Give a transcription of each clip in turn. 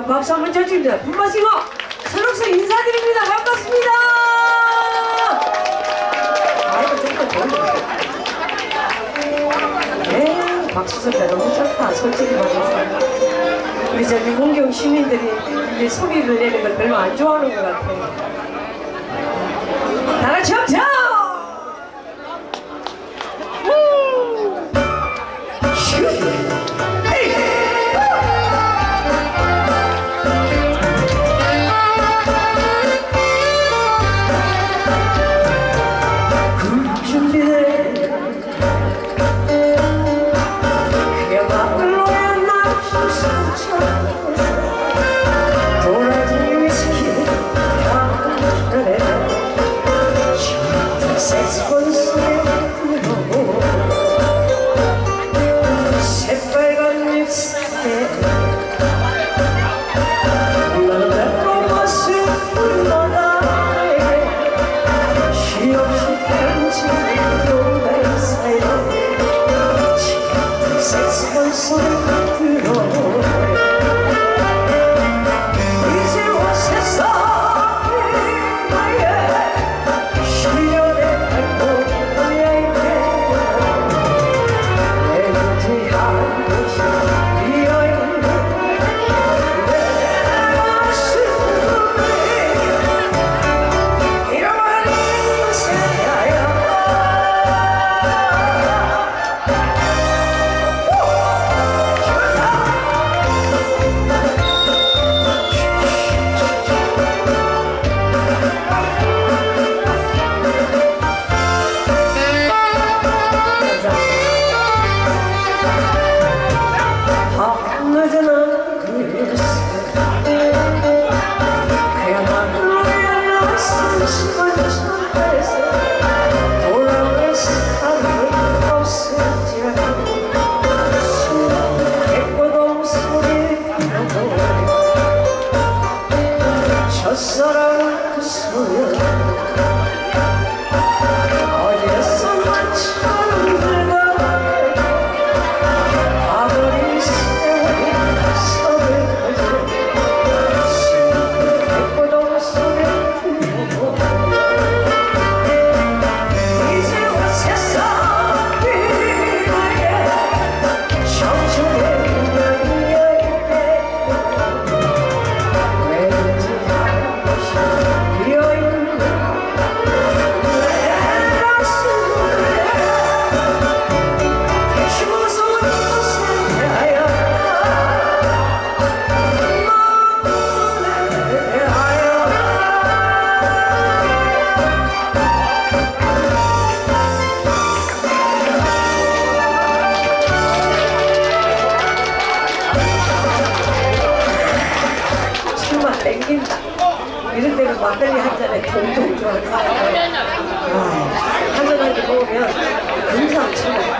박수 한번 쳐주십니다. 불마시고 선옥수 인사드립니다. 반갑습니다. 아이고 좀더 더. 네, 박수 소리가 너무 좋다. 솔직히 말해서. 우리 저기 문경 시민들이 이제 소리를 내는 걸 별로 안 좋아하는 것 같아요. 다 같이 합쳐! 우! 슈!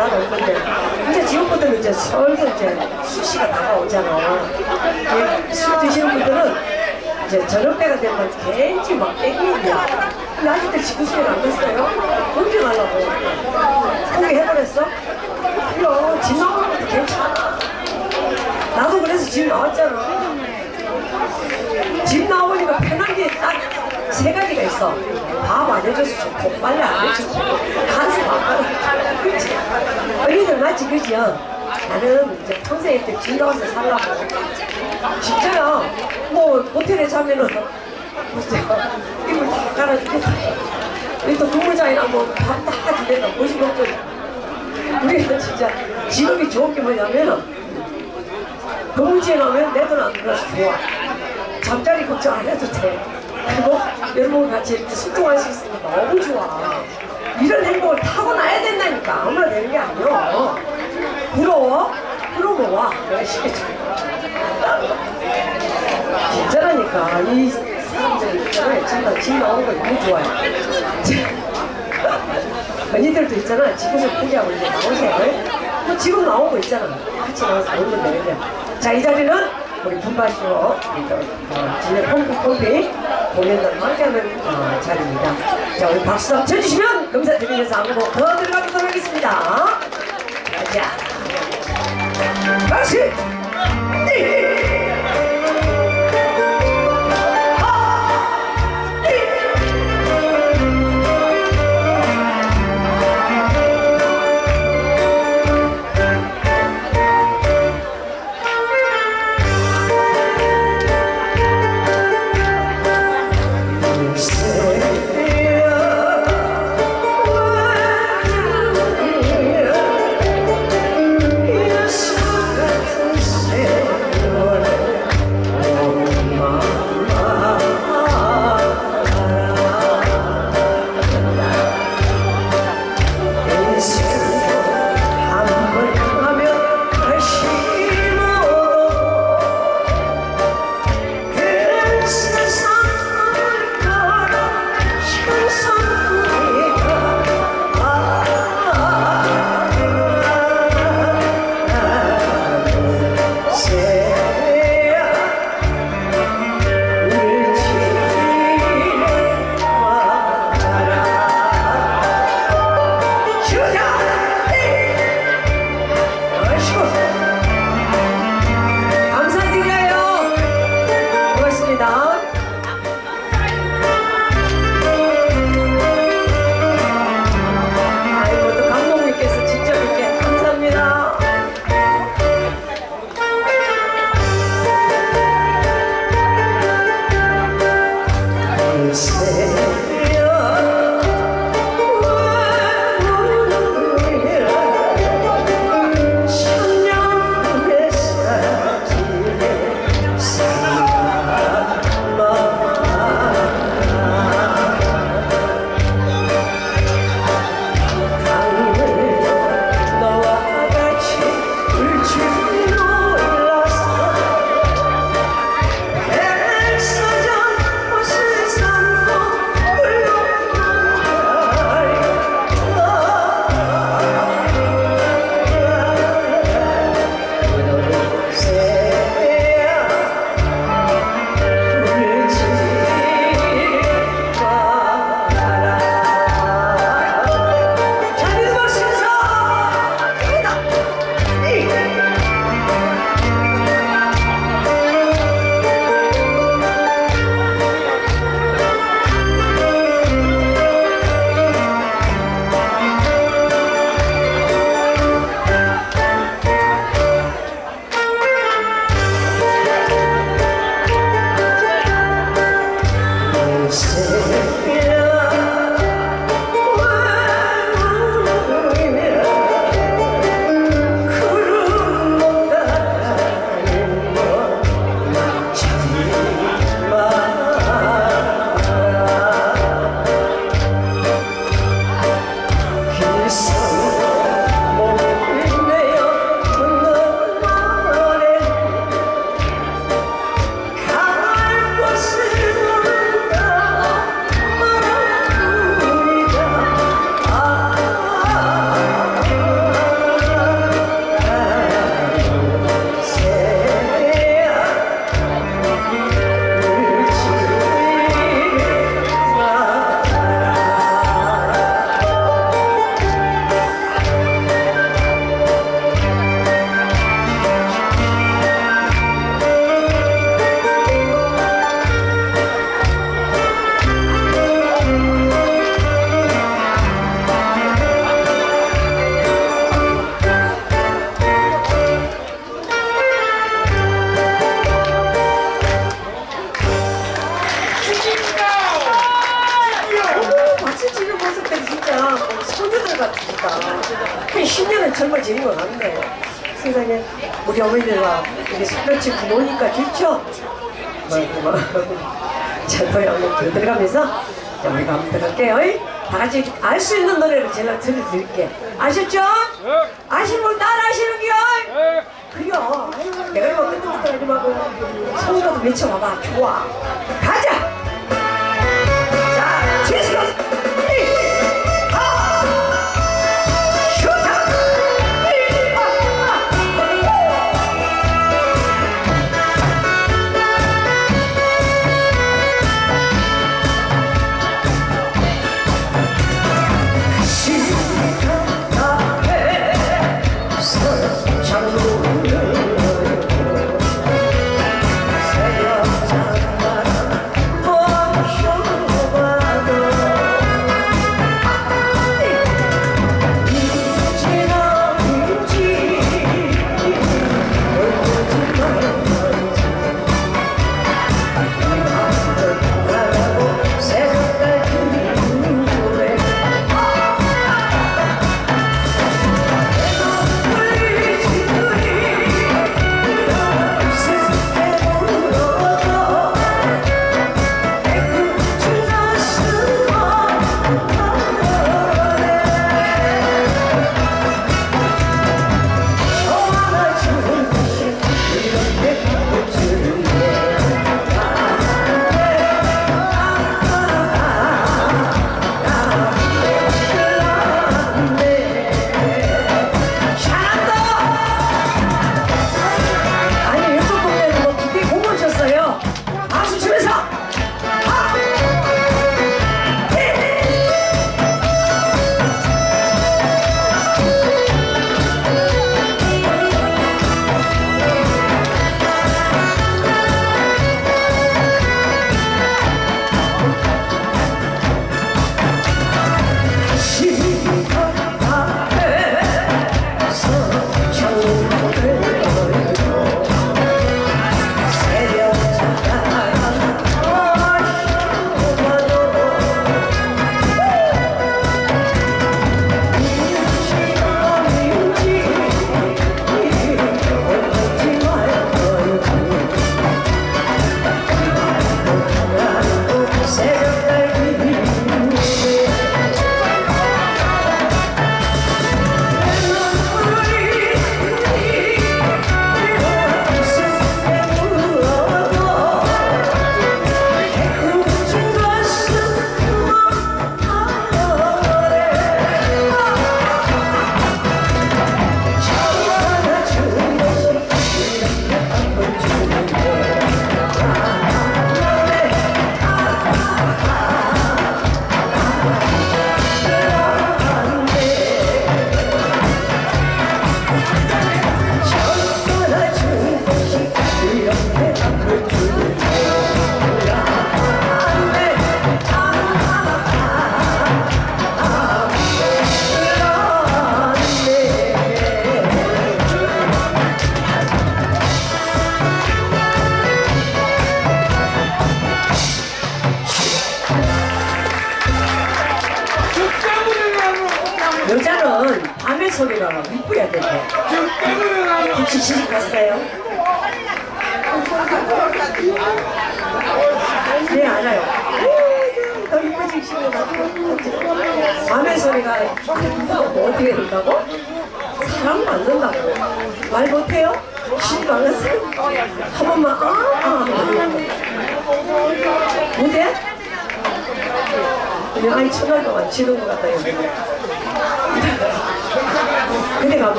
나는 건데 이제 지금부터는 이제 슬슬 이제 수시가 다가오잖아. 예, 술 드시는 분들은 이제 저녁 때가 되면 괜히 막 땡기는데요. 근데 아직도 지구수에 안 됐어요. 언제 가려고? 포기해버렸어? 그럼 집 나오는 것도 괜찮아. 나도 그래서 집 나왔잖아. 집 나오니까 편한 게 딱 세 가지가 있어. 밥 안 해줘서 좋고, 빨래 안 해주고? 맞지, 그죠? 나는 이제 평생 이렇게 집 나와서 살라고. 진짜야. 뭐, 호텔에 자면은, 글쎄, 이불 다 깔아주고, 또 국무장이나 뭐, 밥다 주겠다. 뭐시 먹고. 우리는 진짜 직업이 좋은 게 뭐냐면, 동지에 나오면 내 돈 안 들어서 좋아. 잠자리 걱정 안 해도 돼. 그리고 여러분 같이 이렇게 소통할 수 있으니까 너무 좋아. 이런 행복을 타고나야 된다니까. 아무나 되는 게 아니야. 부러워? 부러워 와. 내가 시켜줘. 진짜라니까. 이 사람들. 진짜 집 나오는 거 너무 좋아요. 언니들도 있잖아. 집에서 포기하고 이제 나오세요. 뭐 지금 나오고 있잖아. 같이 나와서 놀면 되는데. 자, 이 자리는 우리 어, 진해 pompi 공연단 함께하는 어, 자리입니다. 자, 우리 박수 한번 쳐주시면 감사드리면서 안무곡 더 들어가보도록 하겠습니다. 자, 박수!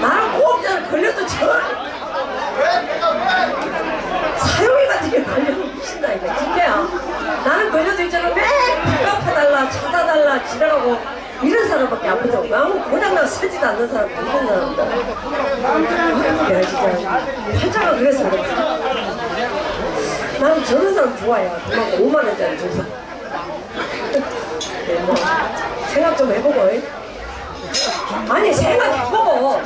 나는 고업자를 걸려도 저 사용이 같은 게 걸려도 미친다 이거. 진짜야. 나는 걸려도 있잖아. 매일 갚아달라 찾아달라 지랄하고 이런 사람밖에 안 보죠 아무 고장나 서지도 않는 사람 이런 사람들 야 진짜. 팔자가 그래서 그렇다 나는 저런 사람 좋아해요. 그만 5만 원짜리 줘서. 네, 뭐 생각 좀 해보고. 이. 아니 생각 해보고.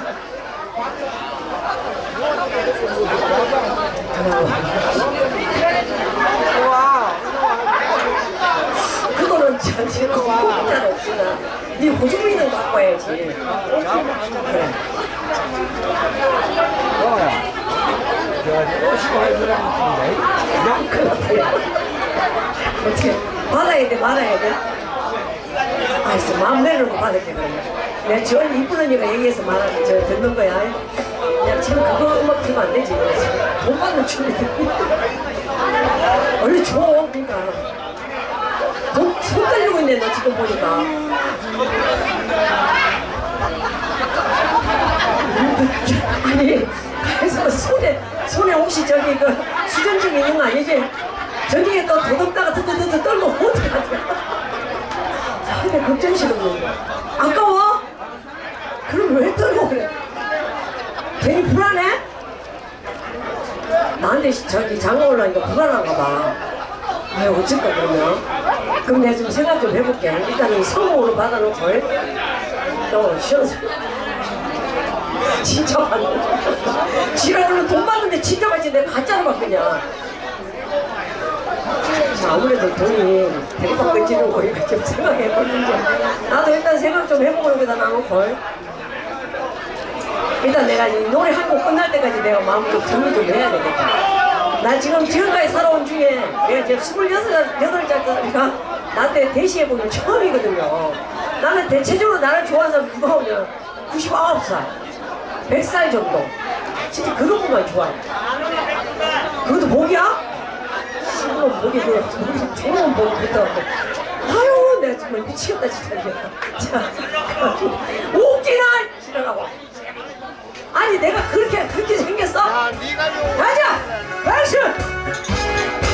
그거는 저지 공짜로 없으나 네 보조민은 갖고 와야지. 그래. 어떻게 받아야 돼 말아야 돼? 알았어 마음대로 받을게 그러면 내가 저 이쁜 언니가 얘기해서 말하는 저 듣는 거야 내가 지금 그거 음악 들으면 안 되지 돈 받는 춤인데 원래 줘 그러니까 돈, 손 떨리고 있네 너 지금 보니까 아니 그래서 손에 손에 혹시 저기 그 수전증 있는 거 아니지? 저기에 또 더듬다가 더더더 떨고 어떡하지? 근데 걱정시는 거 아까워? 그럼 왜 떨고 그래? 괜히 불안해? 나한테 저기 장가 올라니까 불안한가 봐. 아유 어쩔까 그러면? 그럼 내가 좀 생각 좀 해볼게. 일단은 성공으로 받아놓고 또 쉬어서 진짜 받는 지랄로 돈 받는데 진짜 받지 내가 가짜로 받겠냐 자, 아무래도 돈이 대박 던지는 거니까 좀 생각해보는지 나도 일단 생각 좀 해보고 여기다 나놓고 일단 내가 이 노래 한 곡 끝날 때까지 내가 마음으로 정리 좀 해야 되겠다 나 지금 지금까지 살아온 중에 내가 이제 26살이니까 나한테 대시해보기 처음이거든요. 나는 대체적으로 나를 좋아하는 사람 누가 오면 99살. 100살 정도. 진짜 그런 것만 좋아해. 그것도 목이야? 신문 목이 그 좋은 목 붙어갖고. 아유 내가 정말 미치겠다 진짜. 자 웃기나? 지랄하고 아니 내가 그렇게 그렇게 생겼어? 가자! 박수 사랑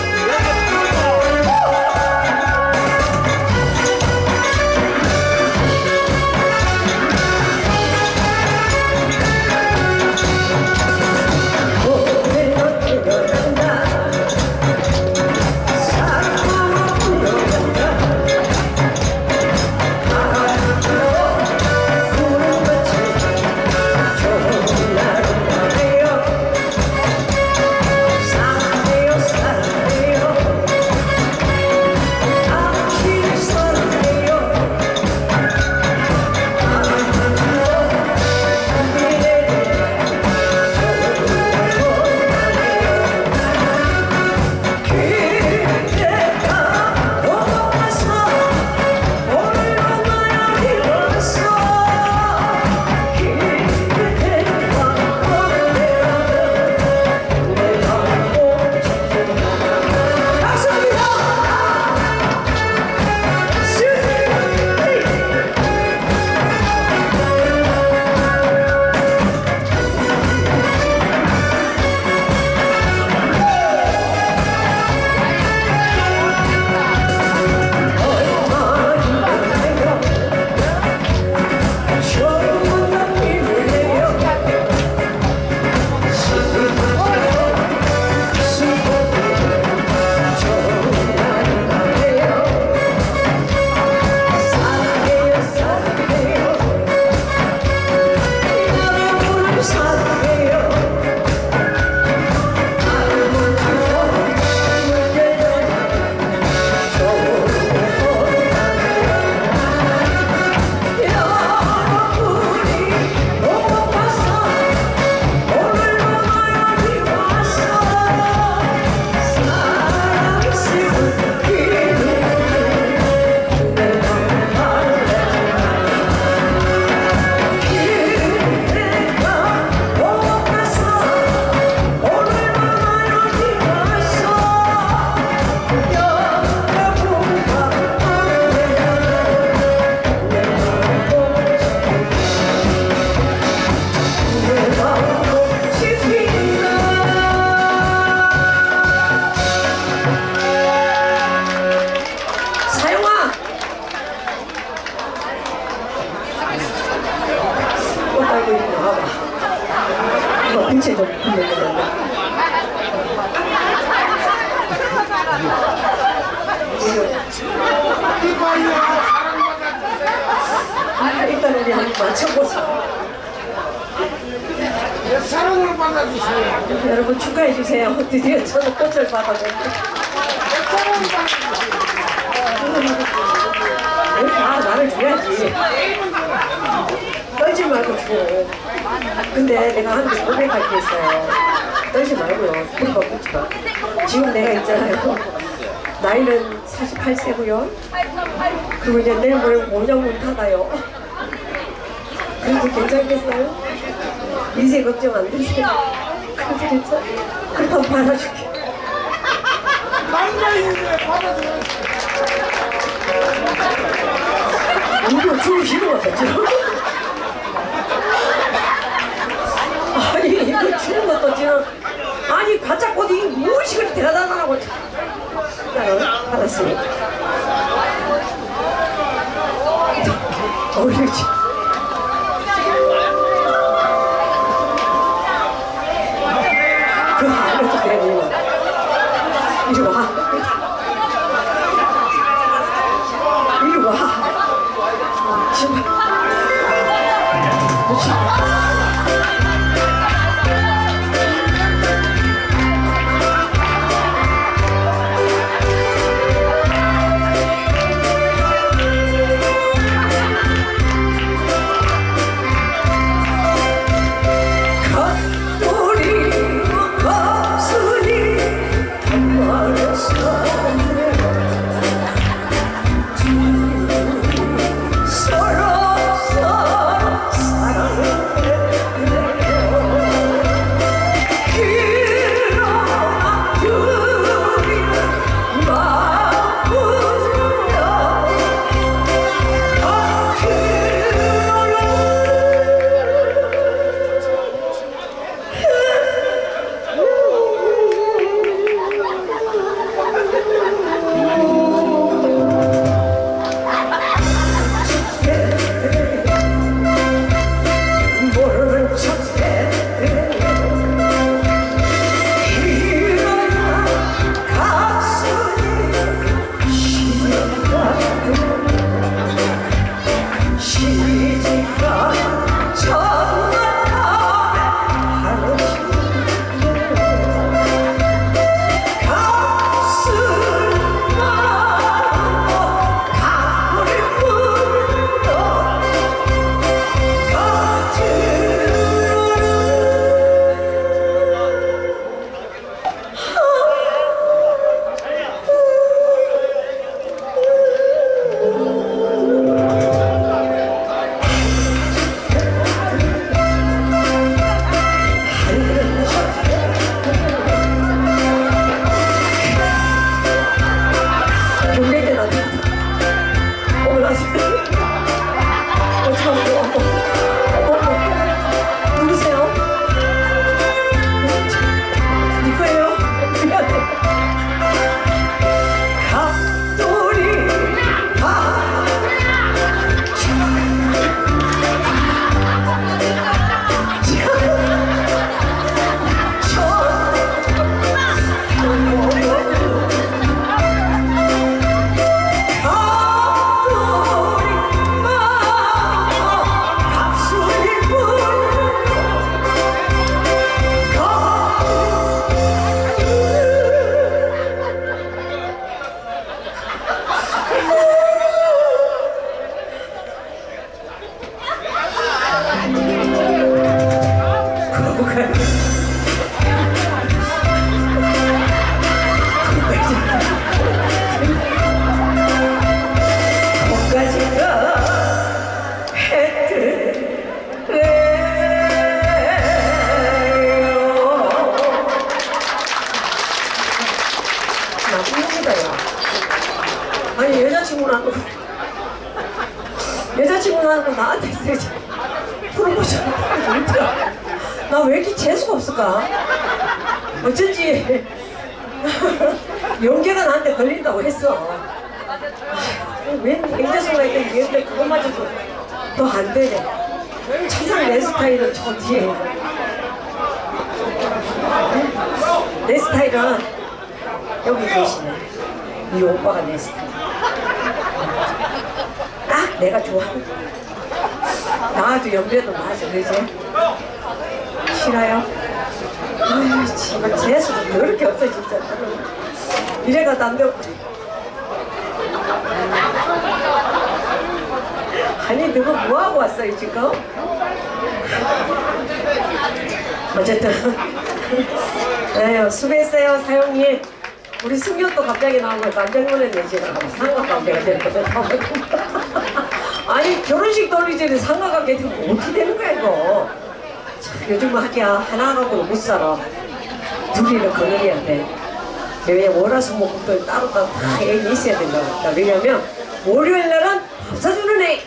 그러니까 왜냐면 월요일 날은 밥 사주는 애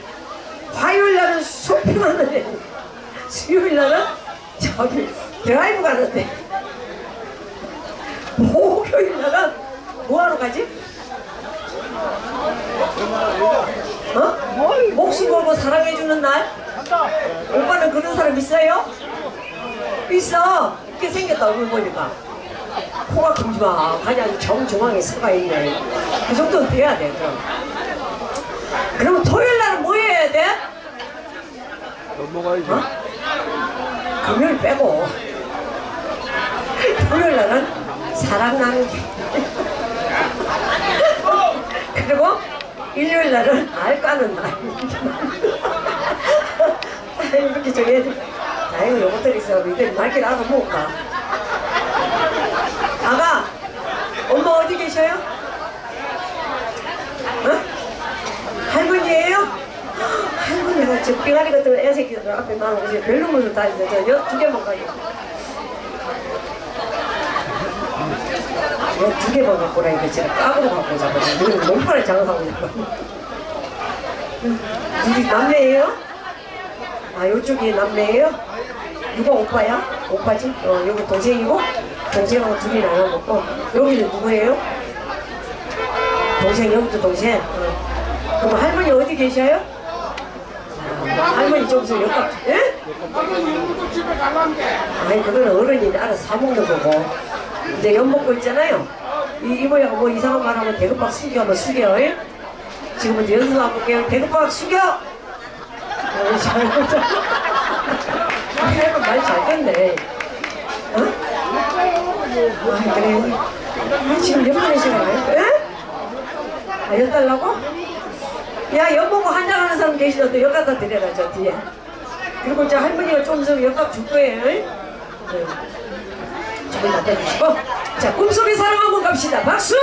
화요일 날은 쇼핑하는 애 수요일 날은 저기 드라이브 가는데 목요일 날은 뭐하러 가지? 어? 목숨 걸고 사랑해주는 날? 오빠는 그런 사람 있어요? 있어 이렇게 생겼다 얼굴 보니까 코가 금지마. 가장 정중앙에 서가 있네. 그 정도는 돼야 돼 그럼. 그러면 토요일 날은 뭐 해야 돼? 넘어가야지. 어? 금요일 빼고. 토요일 날은 사랑 나누기 그리고 일요일 날은 알 까는 날. 이렇게 정해야 돼. 다행히 요것들이 있어 이들 말길 알아먹을까 아가 엄마 어디 계셔요? 어? 할머니예요? 할머니가 저 삐가리 같은 애 새끼들 앞에 나오고 이제 별로문을 다니는데 저두 개만 가지고 두 개만 갖고 라니까 제가 까으로 갖고 자거든요 우리는 몸판에 장사하고 있거든요 둘이 남매예요? 아 요쪽이 남매예요? 누가 오빠야? 오빠지? 어 여기 동생이고 동생하고 둘이 나눠 먹고 여기는 누구예요? 동생 여기도 동생 어. 그럼 할머니 어디 계셔요? 아, 할머니 좀 있으면 옆값 예? 아니 그거는 어른이 알아서 사먹는 거고 엿 먹고 있잖아요 이 이모야가 뭐 이상한 말 하면 대급박 숙여 한번 숙여 예? 지금 이제 연습하고 볼게요 대급박 숙여 어, 잘 할머니 말잘 듣네 어? 아 그래 아, 지금 몇 분의 시간이에요? 예? 아, 엿 달라고? 야, 엿 먹고 한잔하는 사람 계시던데 엿 갖다 드려라, 저 뒤에. 그리고 저 할머니가 좀 있으면 엿값 줄 거예요. 네. 조금 갖다 주시고. 자, 꿈속의 사랑 한번 갑시다. 박수!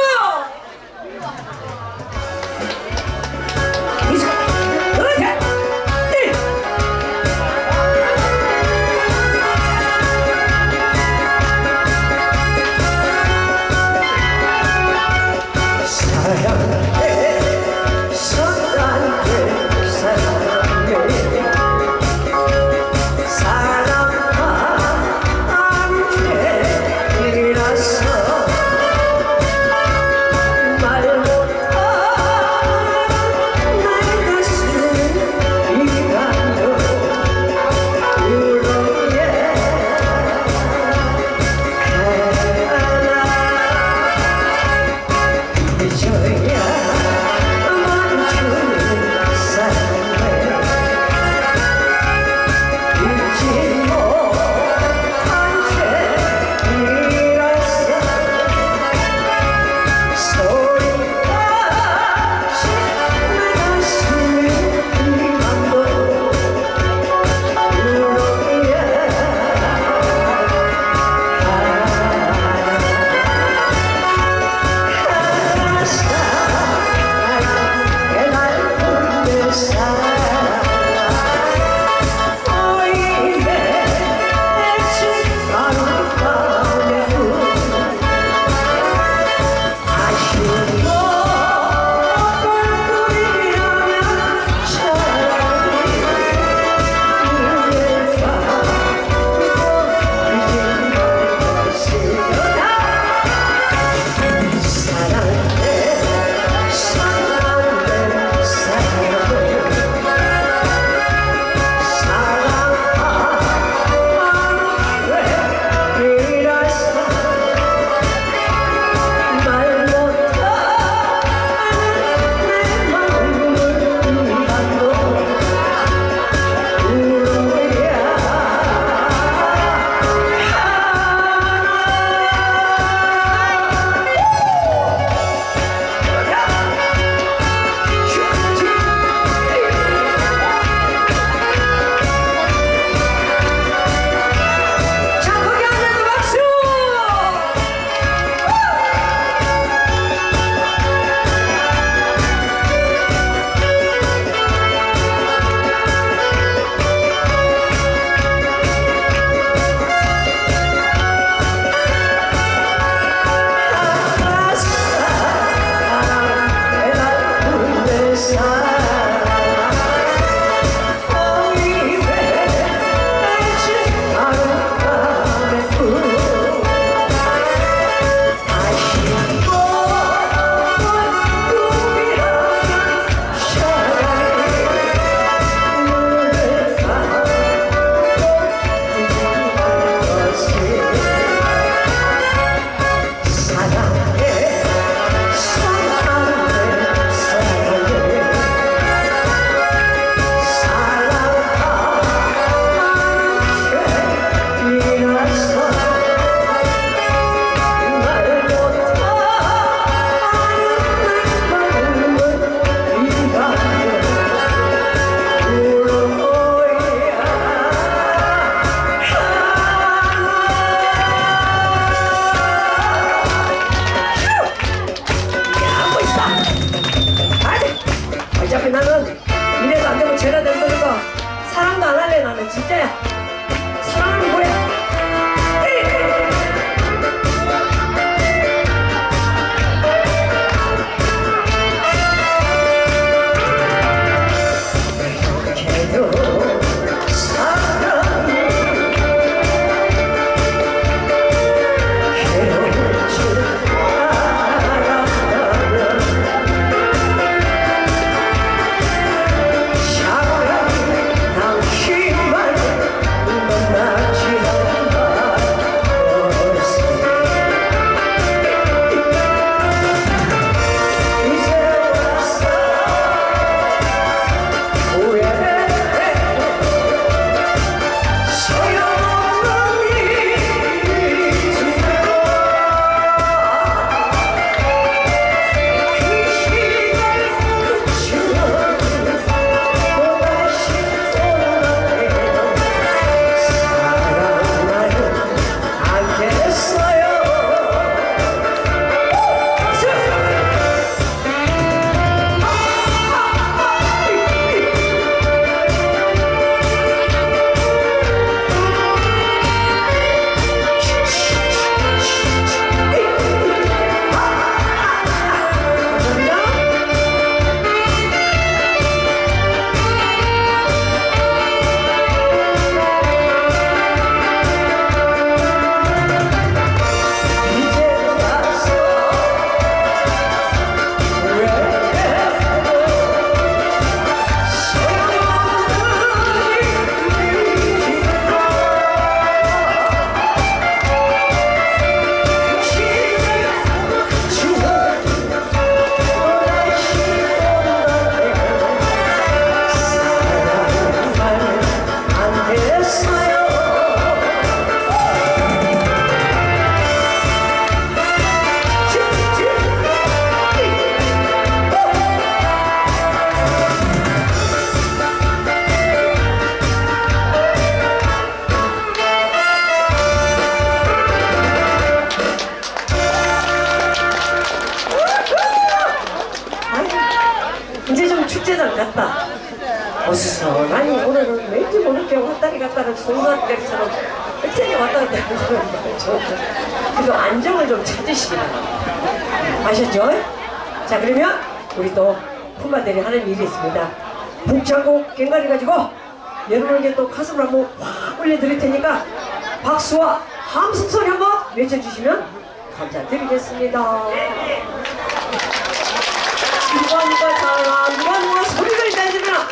잘하 누가 누가 소리를 내주면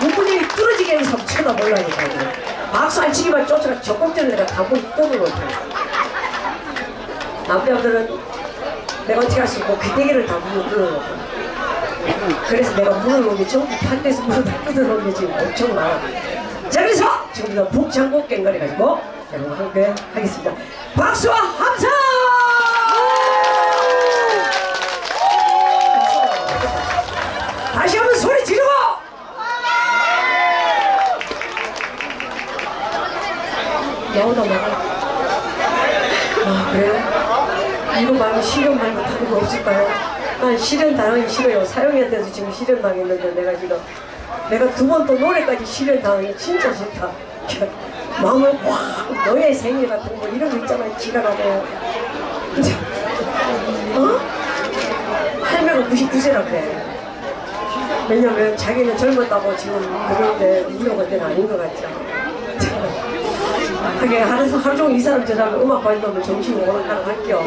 문분이 뚫어지게 해서 쳐다보려니까요. 박수 안 치기만 쫓아가 적극적으로 내가 가고 있거든 남자들은 내가 어떻게 할수 있고 그 대기를 다 문을 뚫어놓고 그래서 내가 놓은 게 전부 판대에서 문을 다 뜯어놓은 게 지금 엄청 많아. 자, 그래서 지금부터 북창고 깽가리 가지고 여러분 함께 하겠습니다. 박수와 함성! 다시 한번 소리 지르고! 나오다 나가. 아, 그래요? 이거 말고 실현 없을까요? 난 실현 당하기 싫어요. 돼서 지금 실현 당했는데 내가 지금 내가 두 번 또 노래까지 실현 당하기 진짜 싫다. 마음을 확 너의 생일 같은 거 이런 거 있잖아요. 지나가고 어? 할매가 99세라 그래. 왜냐면 자기는 젊었다고 지금 그러는데 우리가 볼 때는 아닌 것 같죠. 하게 하루, 하루 종일 이 사람 저 사람 음악 반도면 정신이 오락가락 할게요.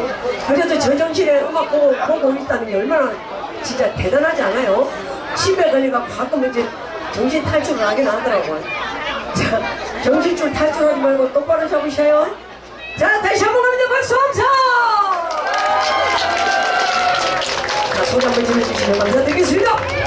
그래도 저 정신에 음악 보고, 보고 있다는 게 얼마나 진짜 대단하지 않아요? 집에 가니까 가끔 이제 정신 탈출을 하긴 하더라고요. 자, 정신줄 탈출하지 말고 똑바로 잡으셔요. 자, 다시 한번 갑니다. 박수 함성! 자, 손 한번 질러주시면 감사드리겠습니다.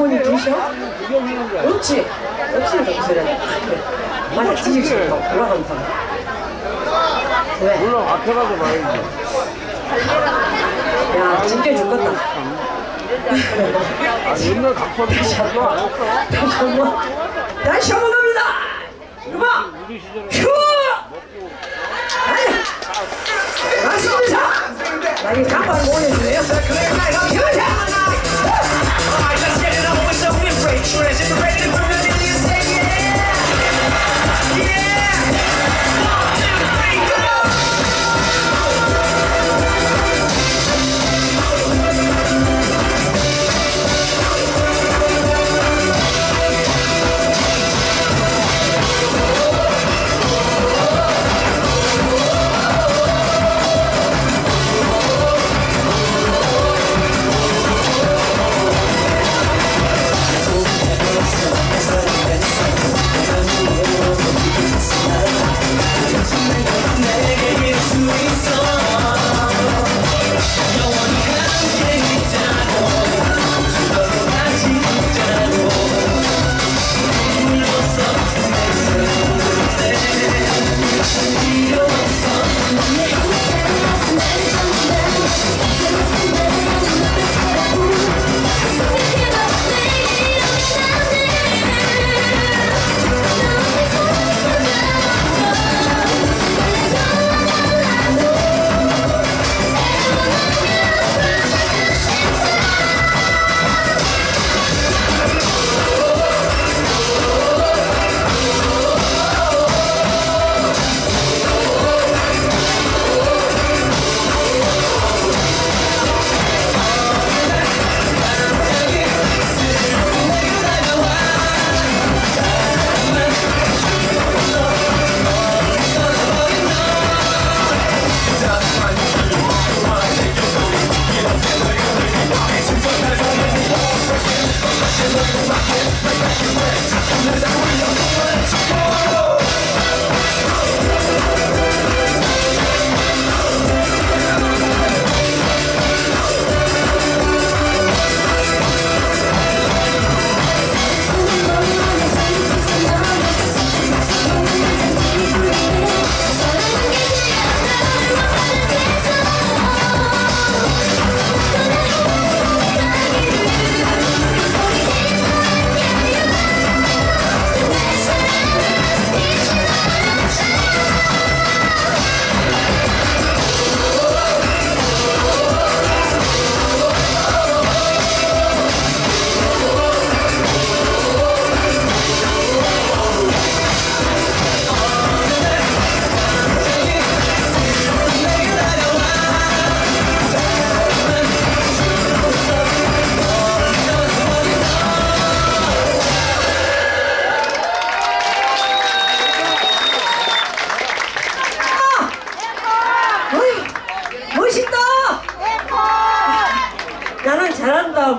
할머니 계셔? 그렇지. 없으면 없으라. 맞아, 지식식 올라가는 사람. 왜? 물론 앞에 가서 봐야지. 야, 진짜 죽겠다. 아, 옛날 각본도 별로 안 했어. 다시 뭐 한 번, 다시 한 번 갑니다! 음악! 큐! 맞습니다! 나 이거 잠깐 보내주세요. 큐! treasure, ready to Let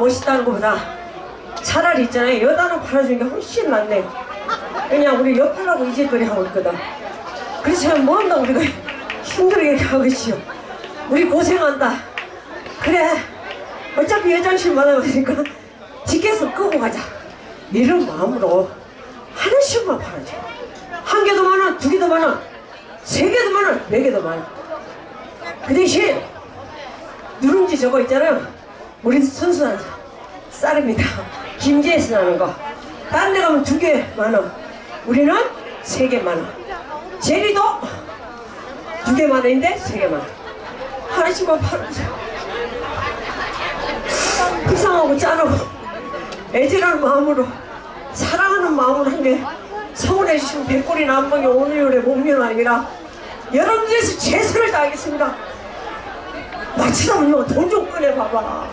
멋있다는 것보다 차라리 있잖아요. 여자는 팔아주는 게 훨씬 낫네. 그냥 우리 옆하라고 이제거리 하고 있거든. 그렇지 뭐 한다 우리가 힘들게 하고 있지요. 우리 고생한다. 그래. 어차피 여장실 받아보니까 티켓을 끄고 가자. 이런 마음으로 하나씩만 팔아줘. 한 개도 많아 두 개도 많아 세 개도 많아 네 개도 많아. 그 대신 누룽지 저거 있잖아요 우리 순수한 쌀입니다. 김제에서 나는 거. 다른 데 가면 두 개 많아 우리는 세 개 많아 제리도 두개 만원인데 세 개 많아 하나씩만 팔아줘 불쌍하고 짠하고 애절한 마음으로 사랑하는 마음으로 한 게 서울에 주신 백골이 남방의 오늘의 몸면 아니라 여러분들에서 최선을 다하겠습니다. 마치다 보면 돈 좀 꺼내봐봐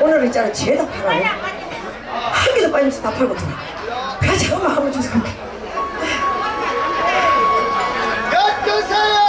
오늘 있잖아 죄다 팔아요. 한 개도 빠짐없이 다 팔고 들어 그래 잠깐만 한번 주세요 엿주세요!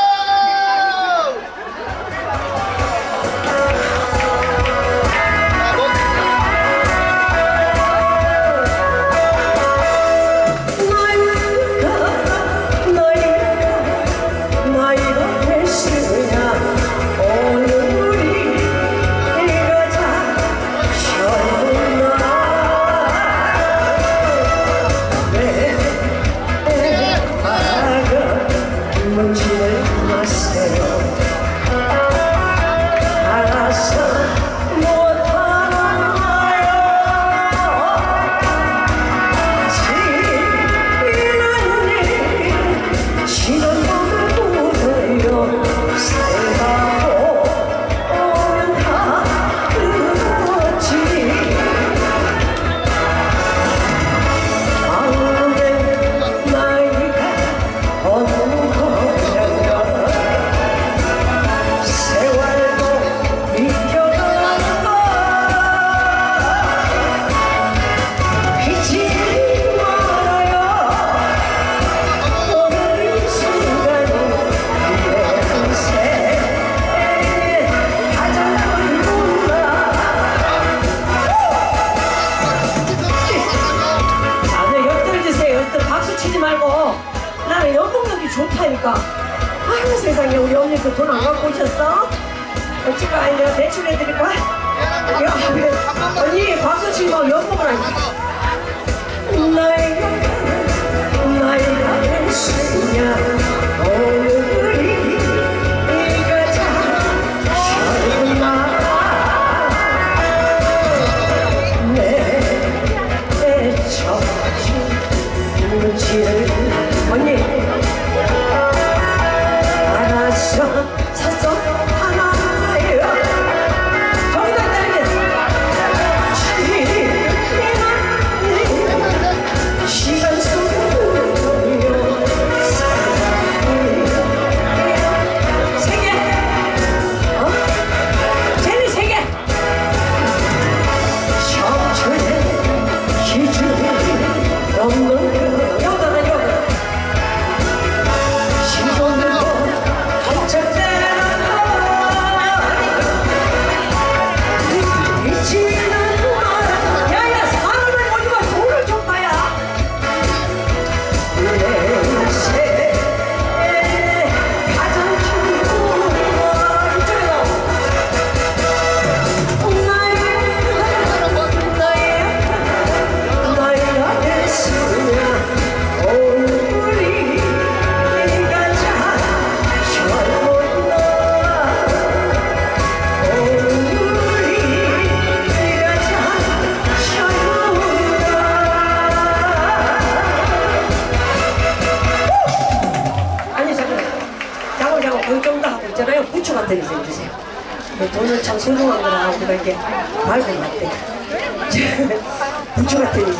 그돈안 갖고 오셨어? 어찌가 아니 내가 대출해드릴까? 야, 언니 박수 치지 말고 연봉을 하니까 나이가 나이가 됐으냐? 오늘이 네가 참 셨나 내 처진 눈치를. 언니 말도 못해 부처 같은 이제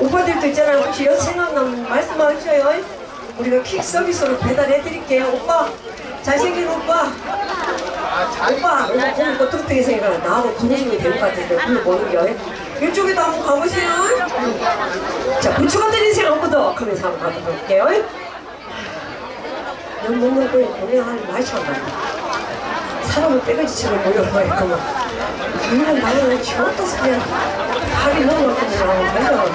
오빠들도 있잖아요 혹시 여 생각나면 말씀하셔요. 우리가 킥 서비스로 배달해 드릴게요. 오빠 잘생긴 오빠. 오빠 오늘 오늘 어떻게 생각나 나하고 분위기 될것 같은데 불러보는 게 이쪽에도 한번 가보세요. 자 부처 같은 인생 한번 더 하면서 한번 가볼게요. 넌 먹는 거에 고생하는 맛이 안 난다. 사람을 떼거지처럼 모여봐야 그 저것도 그냥 하기 너무 같거든요. 생각을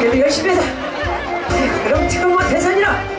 그래도 열심히 해서. 그럼 지금은 대선이라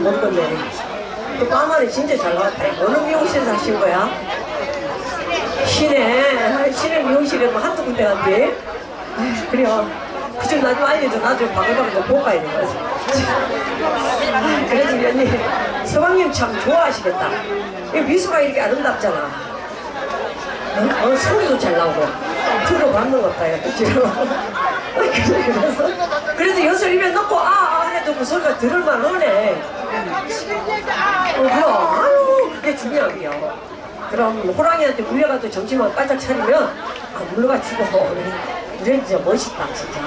못겠네 그 까만이 진짜 잘 나왔다. 어느 미용실에서 하신 거야? 시내. 시내 미용실에 뭐 한두 군데 간대. 그래요 그좀 나좀 알려줘. 나좀 바글바글 좀 보고 가야 돼. 그래도 우리 언니 서방님 참 좋아하시겠다. 이 미소가 이렇게 아름답잖아. 어? 어, 소리도 잘 나오고. 들어 받는 것 같다 그치? 그래서 그래도 엿을 입에 넣고 아 아 해도 그 소리가 들을만 하네 어, 그럼 아유 그게 중요하게요 그럼 호랑이한테 물려가도 정신만 바짝 차리면 안 물러가지고 이런 진짜 멋있다 진짜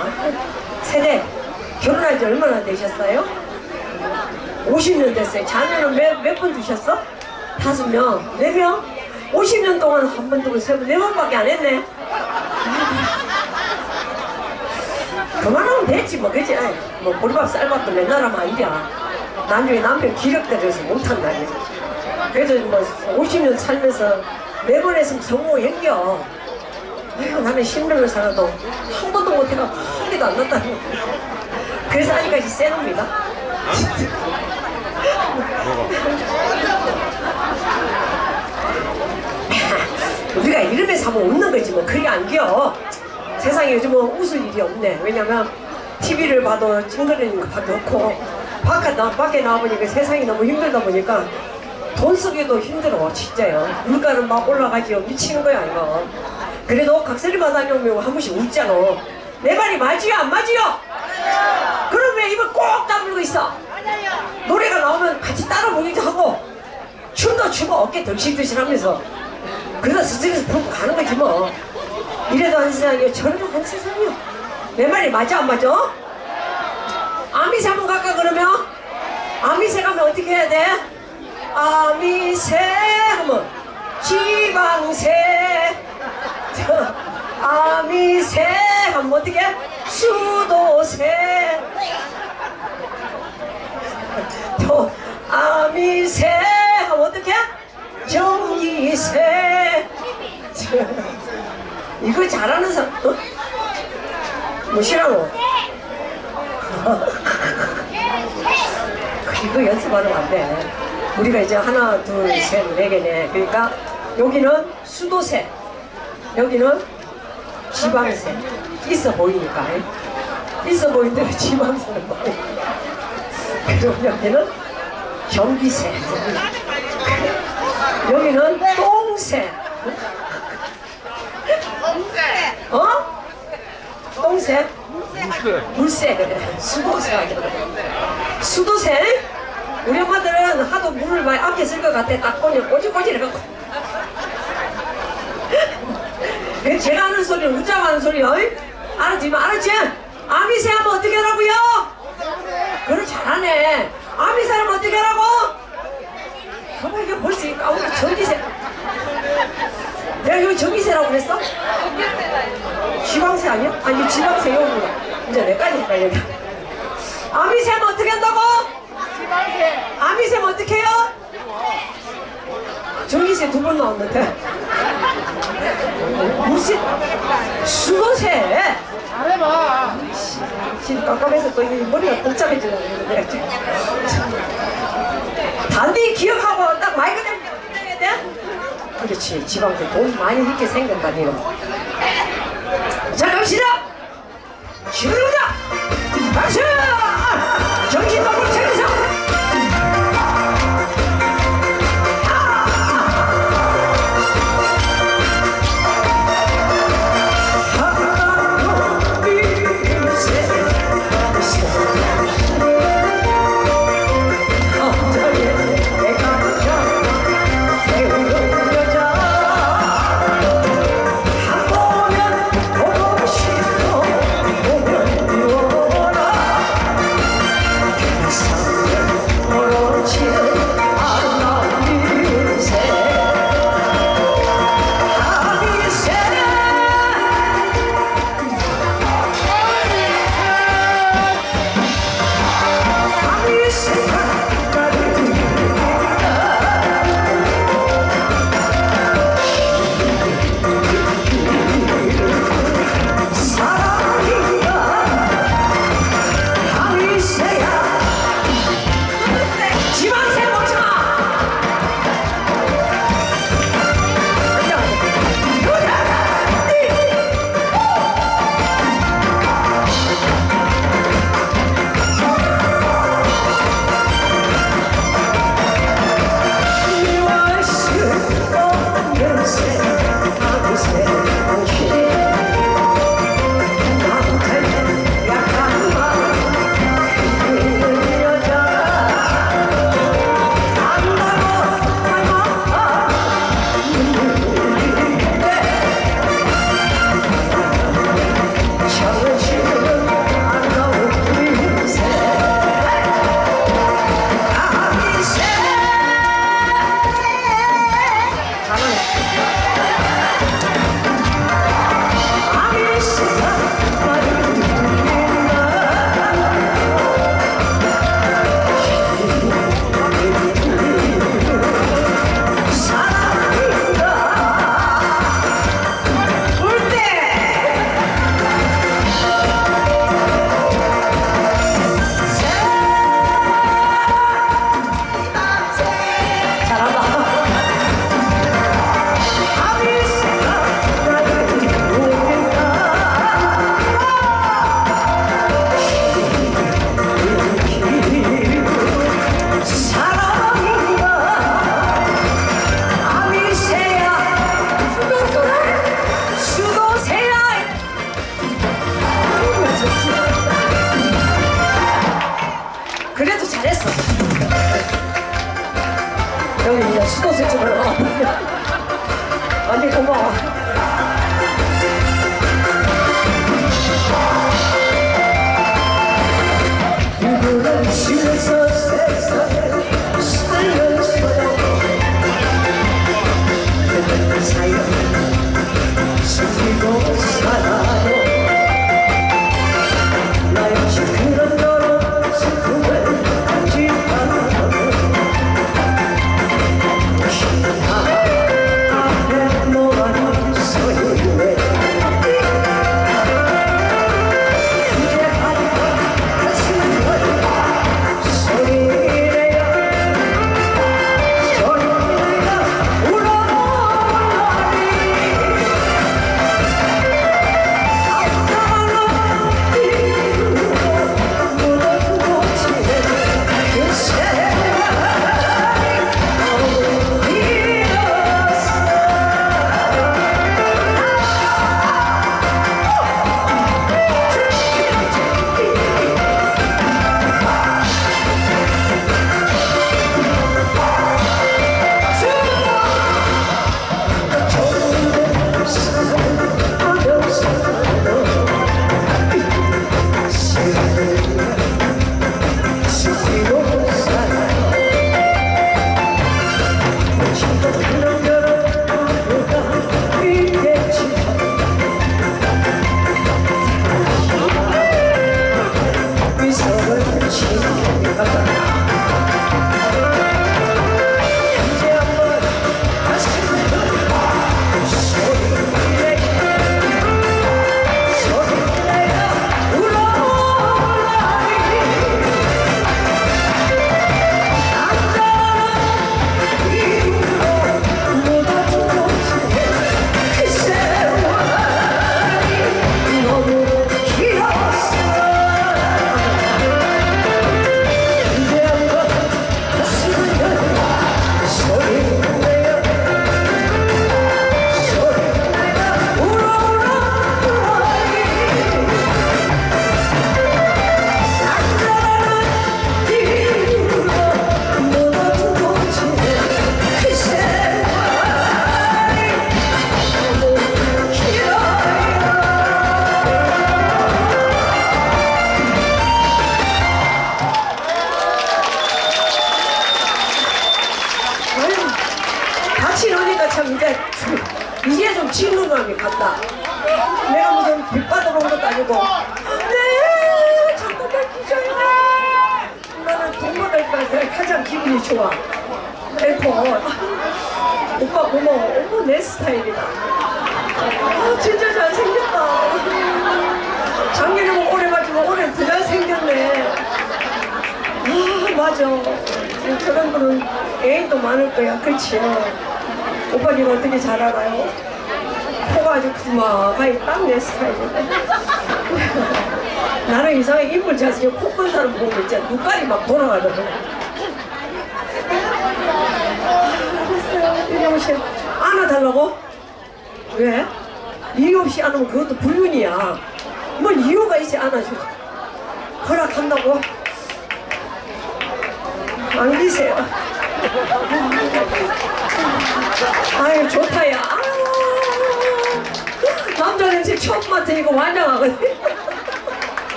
세대 결혼한 지 얼마나 되셨어요? 50년 됐어요 자녀는 몇, 몇번 두셨어? 다섯 명? 네 명? 50년 동안 한번 두고 세 번, 네 번밖에 안 했네 그만하면 됐지 뭐 그지? 아이, 뭐 보리밥 쌀밥도 맨날 하면 안 돼. 나중에 남편 기력 들여서 못한다니 그래도 뭐 50년 살면서 매번 했으면 성공 행겨 아이고 나는 힘들어 살아도 한 번도 못해가 한 개도 안 났다니 그래서 아직까지 세놉니다. 우리가 이름에서 하면 웃는 거지 뭐 그게 안겨 세상에 요즘은 웃을 일이 없네. 왜냐면 TV를 봐도 찡그리는 거 봐도 없고 밖에, 나, 밖에 나와보니까 세상이 너무 힘들다 보니까 돈 쓰기도 힘들어 진짜요. 물가는 막 올라가지요. 미치는 거야 이거. 그래도 각설이만 다녀오면 한 번씩 웃잖아. 내 말이 맞지요? 안 맞지요? 그럼 왜 입을 꼭 다물고 있어? 노래가 나오면 같이 따라 부르기도 하고 춤도 추고 어깨 덜실덜실 하면서 그러다 스트레스 풀고 가는 거지 뭐 이래도 한 세상이요 저래도 한 세상이요 내 말이 맞아 안 맞아? 아미새 한번 갈까 그러면? 아미새 가면 어떻게 해야 돼? 아미새 하면 지방새 저, 아미새 하면 어떻게 해? 수도새 또 아미새 하면 어떻게 저, 이거 잘하는 사람 어? 뭐시라고? 이거 연습하면 안 돼. 우리가 이제 하나, 둘, 셋, 네 개네. 그러니까 여기는 수도세, 여기는 지방세. 있어 보이니까. 있어 보이는 대로 지방세는 보이. 그리고 여기는 전기세. 여기는 똥세. 어? 글쎄. 물새 그래 수도새 수도새 우리 엄마들은 하도 물을 많이 아껴 쓸것 같아 딱 보니 꼬질꼬질 해갖고 그 제가 하는 소리는 우짜가 하는 소리야 어이? 알았지 뭐 알았지? 아미새 하면 어떻게 하라고요? 그래 잘하네 아미새 하면 어떻게 하라고? 그거 이게 벌써 이 까먹어 전기새 내가 여기 전기새라고 그랬어? 지방새 아니 지방새 여기구나 이제 내까지 헷갈려 아미새 하면 어떻게 한다고? 지방새 아미새 하면 어떻게 해요? 전기새 두번 나왔는데 무슨 수도새 잘해봐. 지금 깜깜해서 또이 머리가 복잡해지려고 그러는데 단디 기억하고 딱 해야 돼? 그렇지 지방새 돈 많이 있게 생겼다 니는 자 갑시다 지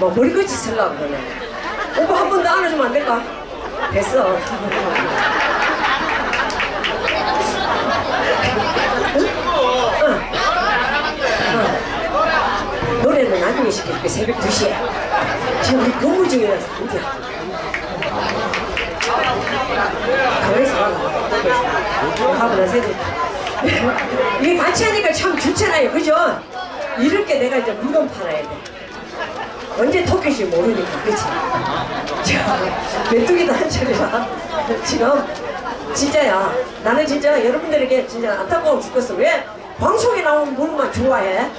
막 머리끝이 쓸라고 그러네. 오빠 한 번 더 안아주면 안 될까? 됐어. 노래는 나중에 시킬게. 새벽 2시에. 지금 우리 근무 중이라서 이제 가만있어. 봐 하고 나서 이게 같이 하니까 참 좋잖아요. 그죠? 이렇게 내가 이제 물건 팔아야 돼 언제 토끼지 모르니까 그치? 자 메뚜기도 한 차례라 지금 진짜야 나는 진짜 여러분들에게 진짜 안타까워 죽겠어 왜 방송에 나오는 물만 좋아해?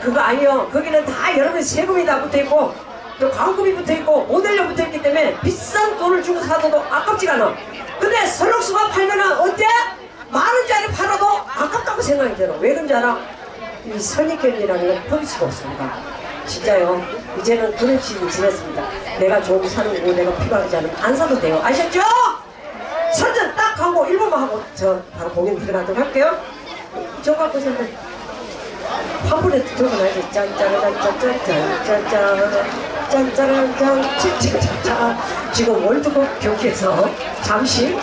그거 아니요 거기는 다 여러분 세금이 다 붙어있고 또 광고비 붙어있고 모델료 붙어있기 때문에 비싼 돈을 주고 사도 아깝지가 않아 근데 설록수가 팔면은 어때? 만 원짜리 팔아도 아깝다고 생각이 들어 왜 그런지 알아? 이 선입견이라는 걸 버릴 수가 없습니다 진짜요. 이제는 시즌 지났습니다. 내가 좀 사는 거 내가 필요하지 않으면 안 사도 돼요. 아셨죠? 선전 딱 하고 1번만 하고 저 바로 공연 들어가도록 할게요. 저 갖고 선전 화분에 들어가야지 짠짜라란 짠짠짠짠짠 짠짜란 짠짠짠짠 지금 월드컵 경기에서 잠시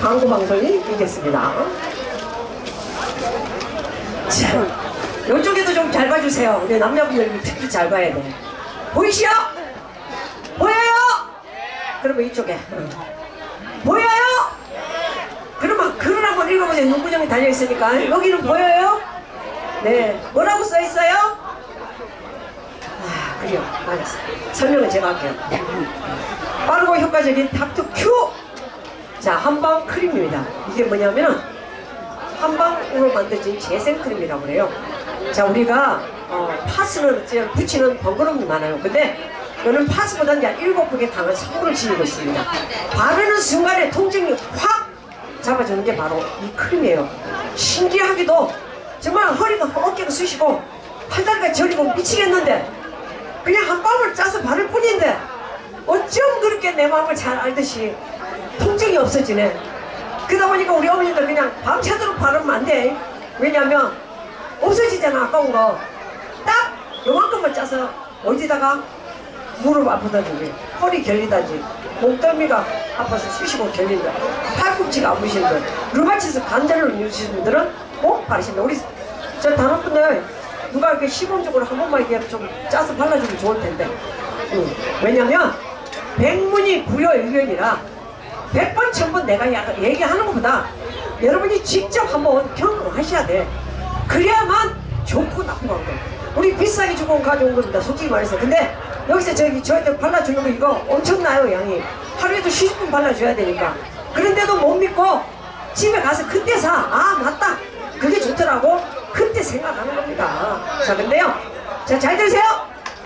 광고 방송이 있겠습니다. 자, 이쪽에도 좀 잘 봐주세요. 우리 남자분들 특히 잘 봐야 돼. 보이시요? 보여요? 그러면 이쪽에. 응. 보여요? 그러면 글을 한번 읽어보세요. 눈구정이 달려있으니까. 여기는 보여요? 네. 뭐라고 써있어요? 아, 그래요. 알았어요. 설명은 제가 할게요. 빠르고 효과적인 닥터 큐! 자, 한방 크림입니다. 이게 뭐냐면은, 한방으로 만들어진 재생크림이라고 그래요. 자, 우리가 어, 이제 붙이는 번거로움이 많아요. 근데 이거는 파스보다는 약 일곱 폭의 강한 성분을 지니고 있습니다. 바르는 순간에 통증이 확 잡아주는 게 바로 이 크림이에요. 신기하게도 정말 허리가 어깨가 쑤시고 팔다리가 저리고 미치겠는데 그냥 한 방울 짜서 바를 뿐인데 어쩜 그렇게 내 마음을 잘 알듯이 통증이 없어지네. 그러다 보니까 우리 어머니들 그냥 밤새도록 바르면 안 돼. 왜냐면 없어지잖아 아까운 거. 딱 요만큼만 짜서 어디다가 무릎 아프다든지 허리 결리다든지 목덜미가 아파서 쑤시고 결린다 팔꿈치가 아프신 분 루마티스 관절을 누르시는 분들은 꼭 바르시면 우리 저 단원분들 누가 이렇게 시범적으로 한 번만 이렇게 좀 짜서 발라주면 좋을 텐데 응. 왜냐면 백문이 부여 의견이라 백번 천번 내가 야- 얘기하는 것보다 여러분이 직접 한번 경험하셔야 돼. 그래야만 좋고 나쁜 거고 우리 비싸게 주고 가져온 겁니다. 솔직히 말해서. 근데 여기서 저기 저희들 발라주는 거 이거 엄청나요 양이. 하루에도 10분 발라줘야 되니까. 그런데도 못 믿고 집에 가서 그때 사 아 맞다. 그게 좋더라고. 그때 생각하는 겁니다. 자 근데요. 자 잘 들으세요.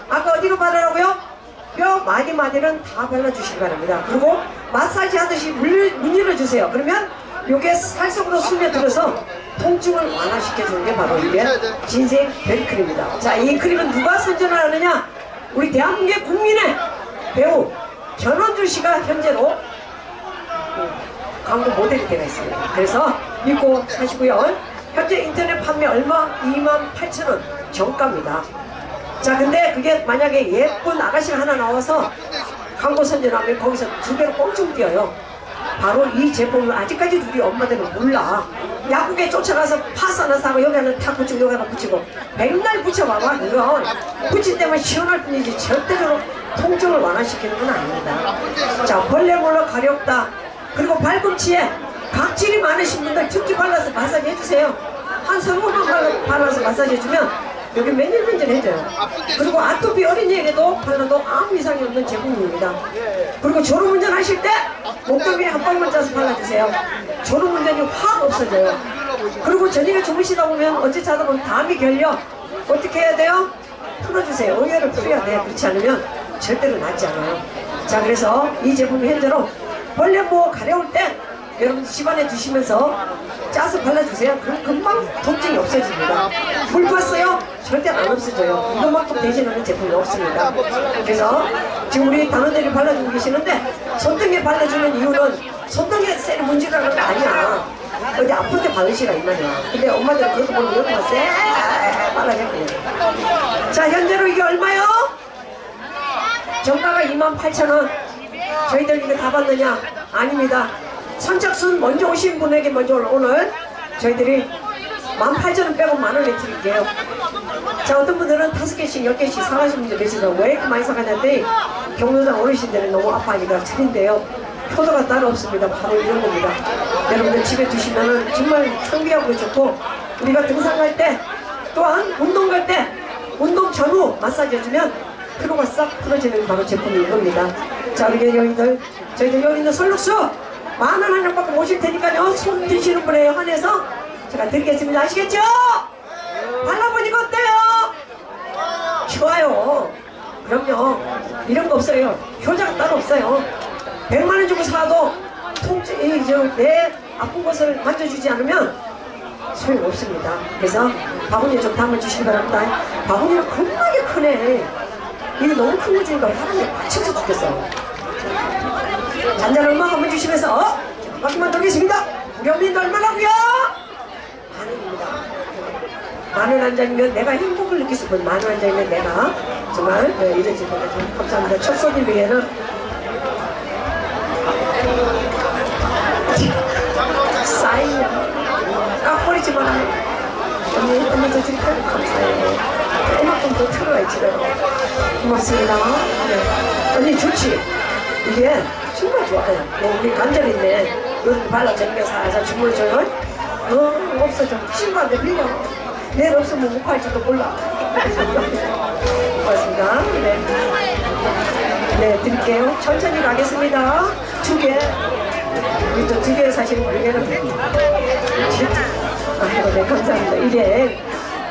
아까 어디로 바르라고요? 뼈 마디 마디는 다 발라주시기 바랍니다 그리고 마사지 하듯이 물, 문질러 주세요 그러면 요게 살 속으로 스며들어서 통증을 완화시켜주는 게 바로 이게 진생 벨크림입니다. 자, 이 크림은 누가 선전을 하느냐? 우리 대한민국 국민의 배우 전원주 씨가 현재로 그 광고 모델이 되어 있습니다. 그래서 믿고 사시고요. 현재 인터넷 판매 얼마? 2만 8천 원 정가입니다. 자, 근데 그게 만약에 예쁜 아가씨가 하나 나와서 광고 선전하면 거기서 두 배로 뻥충 뛰어요. 바로 이 제품을 아직까지 우리 엄마들은 몰라. 약국에 쫓아가서 파스 하나 사고 여기 하나 탁 붙이고 여기 하나 붙이고 맨날 붙여봐봐 그건 붙일 때만 시원할 뿐이지 절대로 통증을 완화시키는 건 아닙니다. 자 벌레 몰라 가렵다. 그리고 발꿈치에 각질이 많으신 분들 특히 발라서 마사지 해주세요. 한 서너 번 발라- 발라서 마사지 해주면 여기 매닐맨질해져요. 그리고 아토피 어린이에게도 발라도 아무 이상이 없는 제품입니다. 그리고 졸음운전 하실 때 목덜미에 한 방만 짜서 발라주세요. 졸음운전이 확 없어져요. 그리고 저녁에 주무시다 보면 어찌 자다 보면 담이 결려 어떻게 해야 돼요? 풀어주세요. 의외를 풀어야 돼요. 그렇지 않으면 절대로 낫지 않아요. 자 그래서 이 제품 현재로 벌레 뭐 가려울 때 여러분 집안에 두시면서 짜서 발라주세요. 그럼 금방 통증이 없어집니다. 물 봤어요? 절대 안 없어져요. 이것만큼 대신하는 제품이 없습니다. 그래서 지금 우리 단원들이 발라주고 계시는데 손등에 발라주는 이유는 손등에 쎄를 문지르는 거 아니야. 어디 아픈 데 바르시라 이 말이야. 근데 엄마들은 그것도 모르고 여기만 쎄 발라줬거든요. 자 현재로 이게 얼마요? 정가가 28,000원. 저희들 이거 다 받느냐? 아닙니다. 선착순 먼저 오신 분에게 먼저 오늘 저희들이 18,000원 빼고 만 원에 드릴게요. 자, 어떤 분들은 다섯 개씩, 열 개씩 사가시는 분들 계시다고 왜 이렇게 많이 사가냐는데 경로당 어르신들은 너무 아파하니까 드린대요. 효도가 따로 없습니다. 바로 이런 겁니다. 여러분들 집에 두시면은 정말 청기하고 좋고 우리가 등산 갈 때 또한 운동 갈 때 운동 전후 마사지 해주면 피로가 싹 풀어지는 바로 제품이 이겁니다. 자, 우리 여기들, 저희들 여기 있는 설룩수 만원 한 장밖에 모실 테니까요. 손 드시는 분에 한해서 제가 드리겠습니다. 아시겠죠? 발라보니까 어때요? 좋아요. 그럼요. 이런 거 없어요. 효자가 따로 없어요. 100만 원 주고 사도 통증, 이, 저, 내 아픈 것을 만져주지 않으면 소용없습니다. 그래서 바구니에 좀 담아주시기 바랍니다. 바구니가 겁나게 크네. 이거 너무 큰 거 주니까 사람이 미쳐서 죽겠어. 잔잔 얼마 한번 주시면서 어? 한 바퀴만 돌겠습니다. 우리 어머니도 얼마라고요? 만원입니다. 만원 한 장이면 내가 행복을 느낄 수 있는 만원 한 장이면 내가 정말 네, 이러지 못해 감사합니다. 첫 손님에게는 사인 깍버리지 마라. 언니 언니 저 드릴까요? 감사해요. 조금만 더 틀어야지. 고맙습니다. 네. 언니 좋지? 이게 정말 좋아요. 뭐 우리 관절 있네. 요즘 발라 정겨 살살 주물줘요. 어, 없어져. 친구한테 빌려. 내일 없으면 못 팔지도 몰라. 고맙습니다. 네. 네, 드릴게요. 천천히 가겠습니다. 두 개. 우리 또두 개 사시는 분에게는 진짜. 아이고, 네, 감사합니다. 이게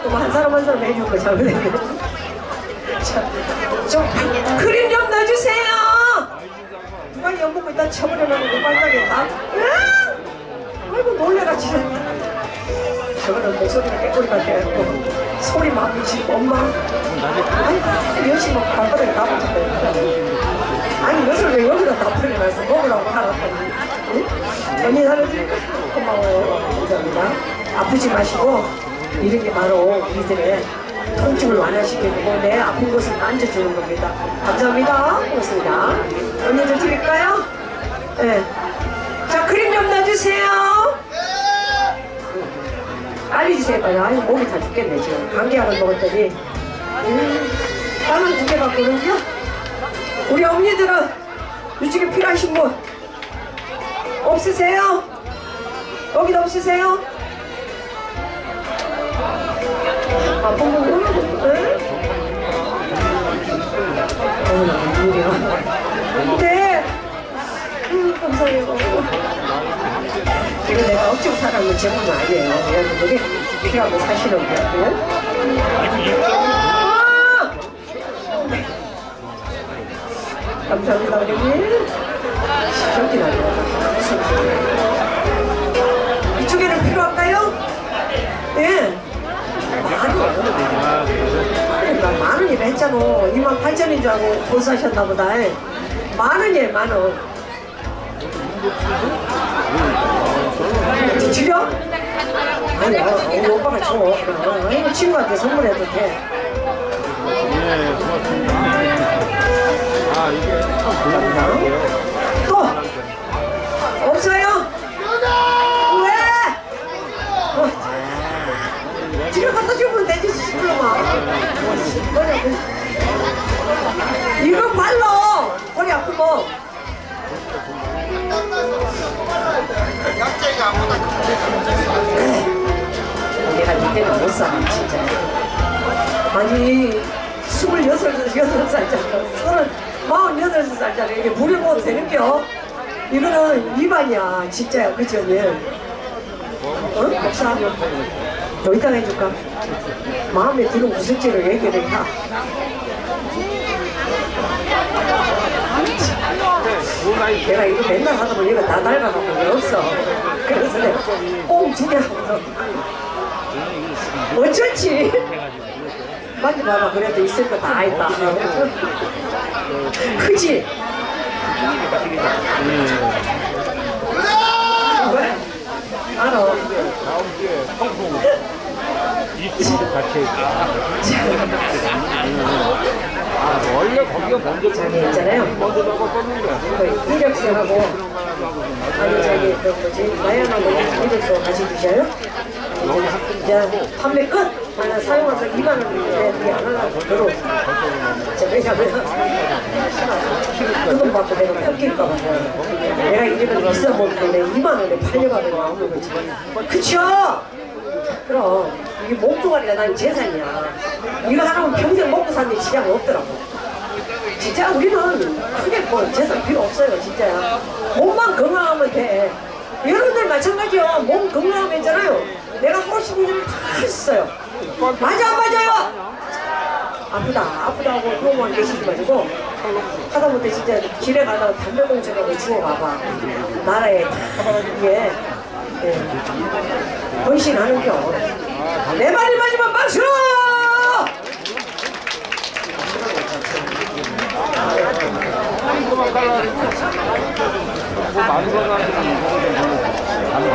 또 한 사람 한 사람 거 잘못했네. 자, 좀 그림 좀 넣어주세요. 누가 연봉 일단 쳐버려놓는 거 빨갛겠다. 아이고 진짜. 저거는 목소리가 깨꼬리 같아갖고 소리 막 미치고 엄마. 아이고 열심히 막 발바닥에 나붙었다. 아니 이것을 왜 여기다 다 버려놔서 먹으라고 하라더니 응? 언니 사라질까? 고마워요. 감사합니다. 아프지 마시고 이런 게 바로 우리들의 통증을 완화시켜주고 내 아픈 곳을 만져주는 겁니다. 감사합니다. 고맙습니다. 언니들 드릴까요? 네. 자, 그림 좀 넣어주세요. 빨리. 아유, 몸이 다 죽겠네, 지금. 감기약을 먹었더니. 음, 나는 두개 받거든요. 우리 언니들은 이쪽에 필요하신 분 없으세요? 여기도 없으세요? 아, 뽕뽕 응? 어머나, 웬일이야. 네. 음, 감사해요. 이거 내가 억지로 사라는 제품은 아니에요. 여러분들이 필요하면 사시는 거고요. 아! 감사합니다, 어머니. 저기 나요. 이쪽에는 필요할까요? 예. 만원. 그러니까 만 원이라 했잖아. 2만 8천인 줄 알고 못 사셨나 보다. 만 원이에요, 만 원. 지려? 아니야, 우리 오빠가 줘. 어, 이거 친구한테 선물해도 돼. 네, 고맙습니다. 아, 이게 참 고맙네요. 또! 없어요? 왜? 어. 집에 갖다 주면 되지, 시끄러워. 이거 발로! 허리 아프고. 내가 이때는 못 살아, 진짜. 아니, 스물여섯, 여섯 살짜리, 서른, 마흔여덟 살짜리, 이게 물에 먹어도 되는겨? 이거는 위반이야, 진짜야, 그치, 언니? 어? 박사? 너 이따가 해줄까? 마음에 드는 무슨지를 얘기를 해. 내가 이거 맨날 하다 보니 이거 다 낡아갖고 왜 없어. 그래서 내가 꽁두개 하고 어쩔지? 만져봐봐 그래도 있을 거다 있다. 크지? 왜? 알아. 아, 원래 거기가 먼저 자기 있잖아요. 이력서하고 아니 저기 그 뭐지 마야나고 이력서 같이 주셔요? 이제 판매 끝! 만약 사용해서 2만 원인데 그게 안 하려고 들어 저 왜냐면 그돈 받고 내가 뺏길까 봐. 내가 이름을 비싸 먹는데 2만 원에 팔려가지고 나오는 거지 그쵸? 그럼 이게 목동아리가 난 재산이야. 이거 하나면 평생 먹고 사는 지장이 없더라고. 진짜 우리는 크게 뭐 재산 필요 없어요 진짜야. 몸만 건강하면 돼 여러분들 마찬가지요. 몸 건강하면 괜잖아요 내가 하고 싶은 일을 다 했어요. 맞아 맞아요? 아프다 아프다고 그러고만 계시지 말고 하다못해 진짜 길에 가다가 담배꽁초라고 주워가봐 나라에 이게 예, 네, 헌신하는 겨내 말이 맞으면 박수! 뭐 만선하는 이거는 안 돼.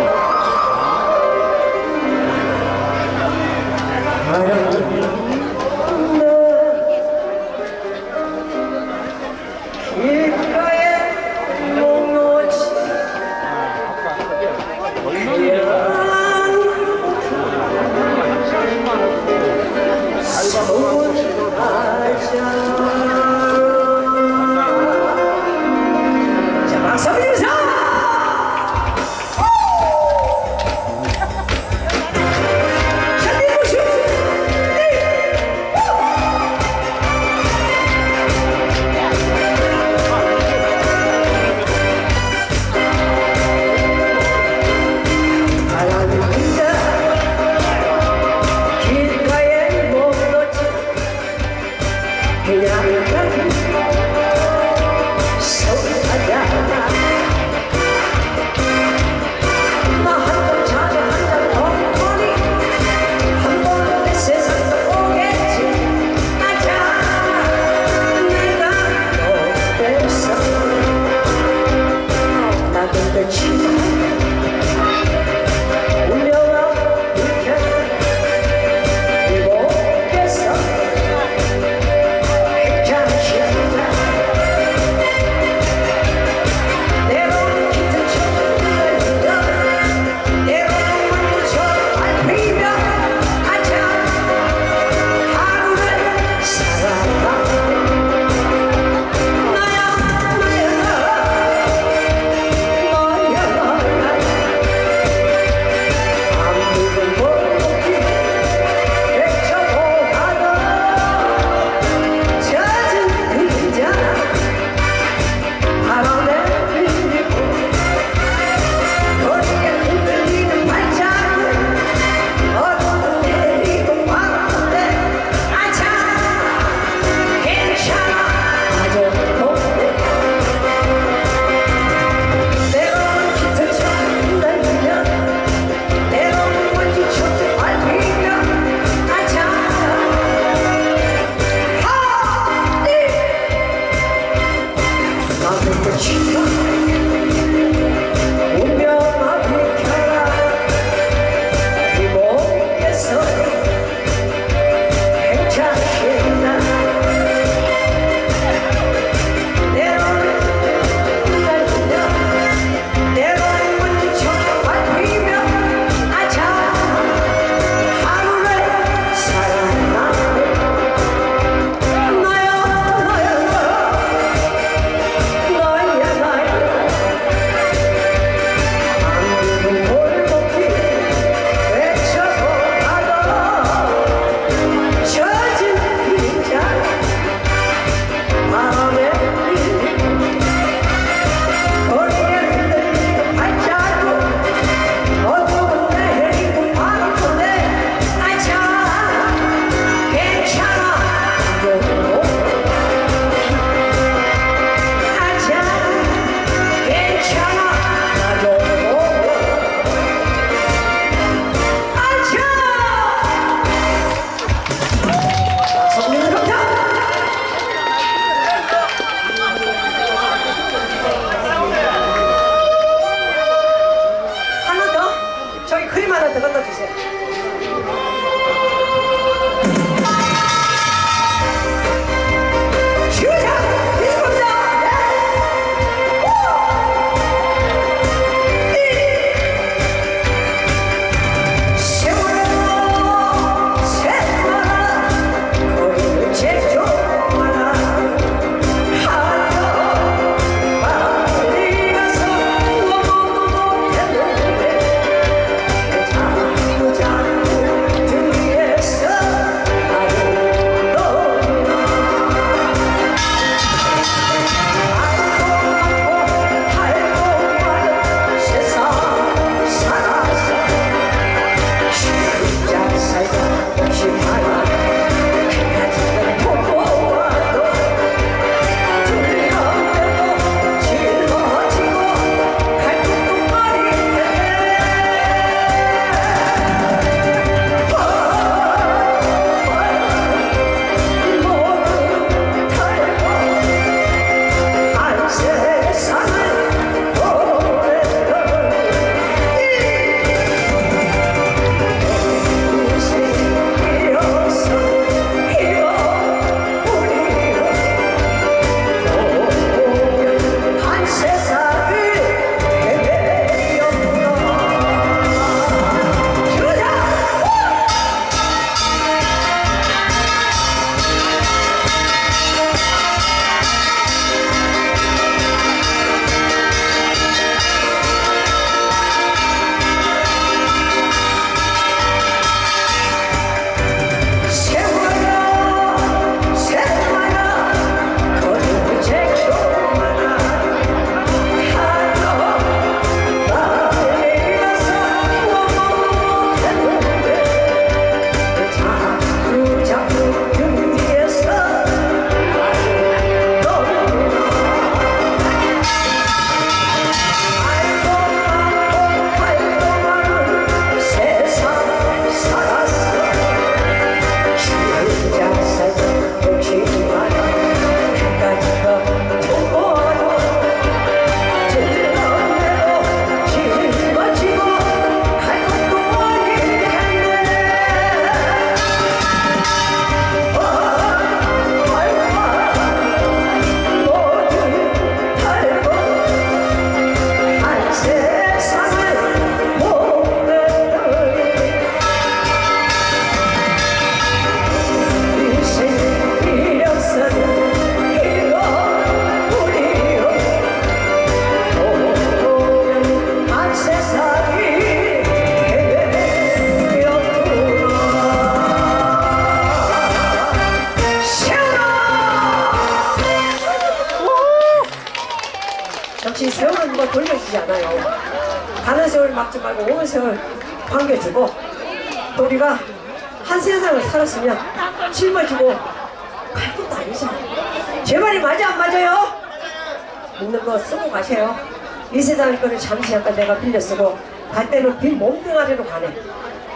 빌려 쓰고 갈 때는 빈 몸뚱아리로 가네.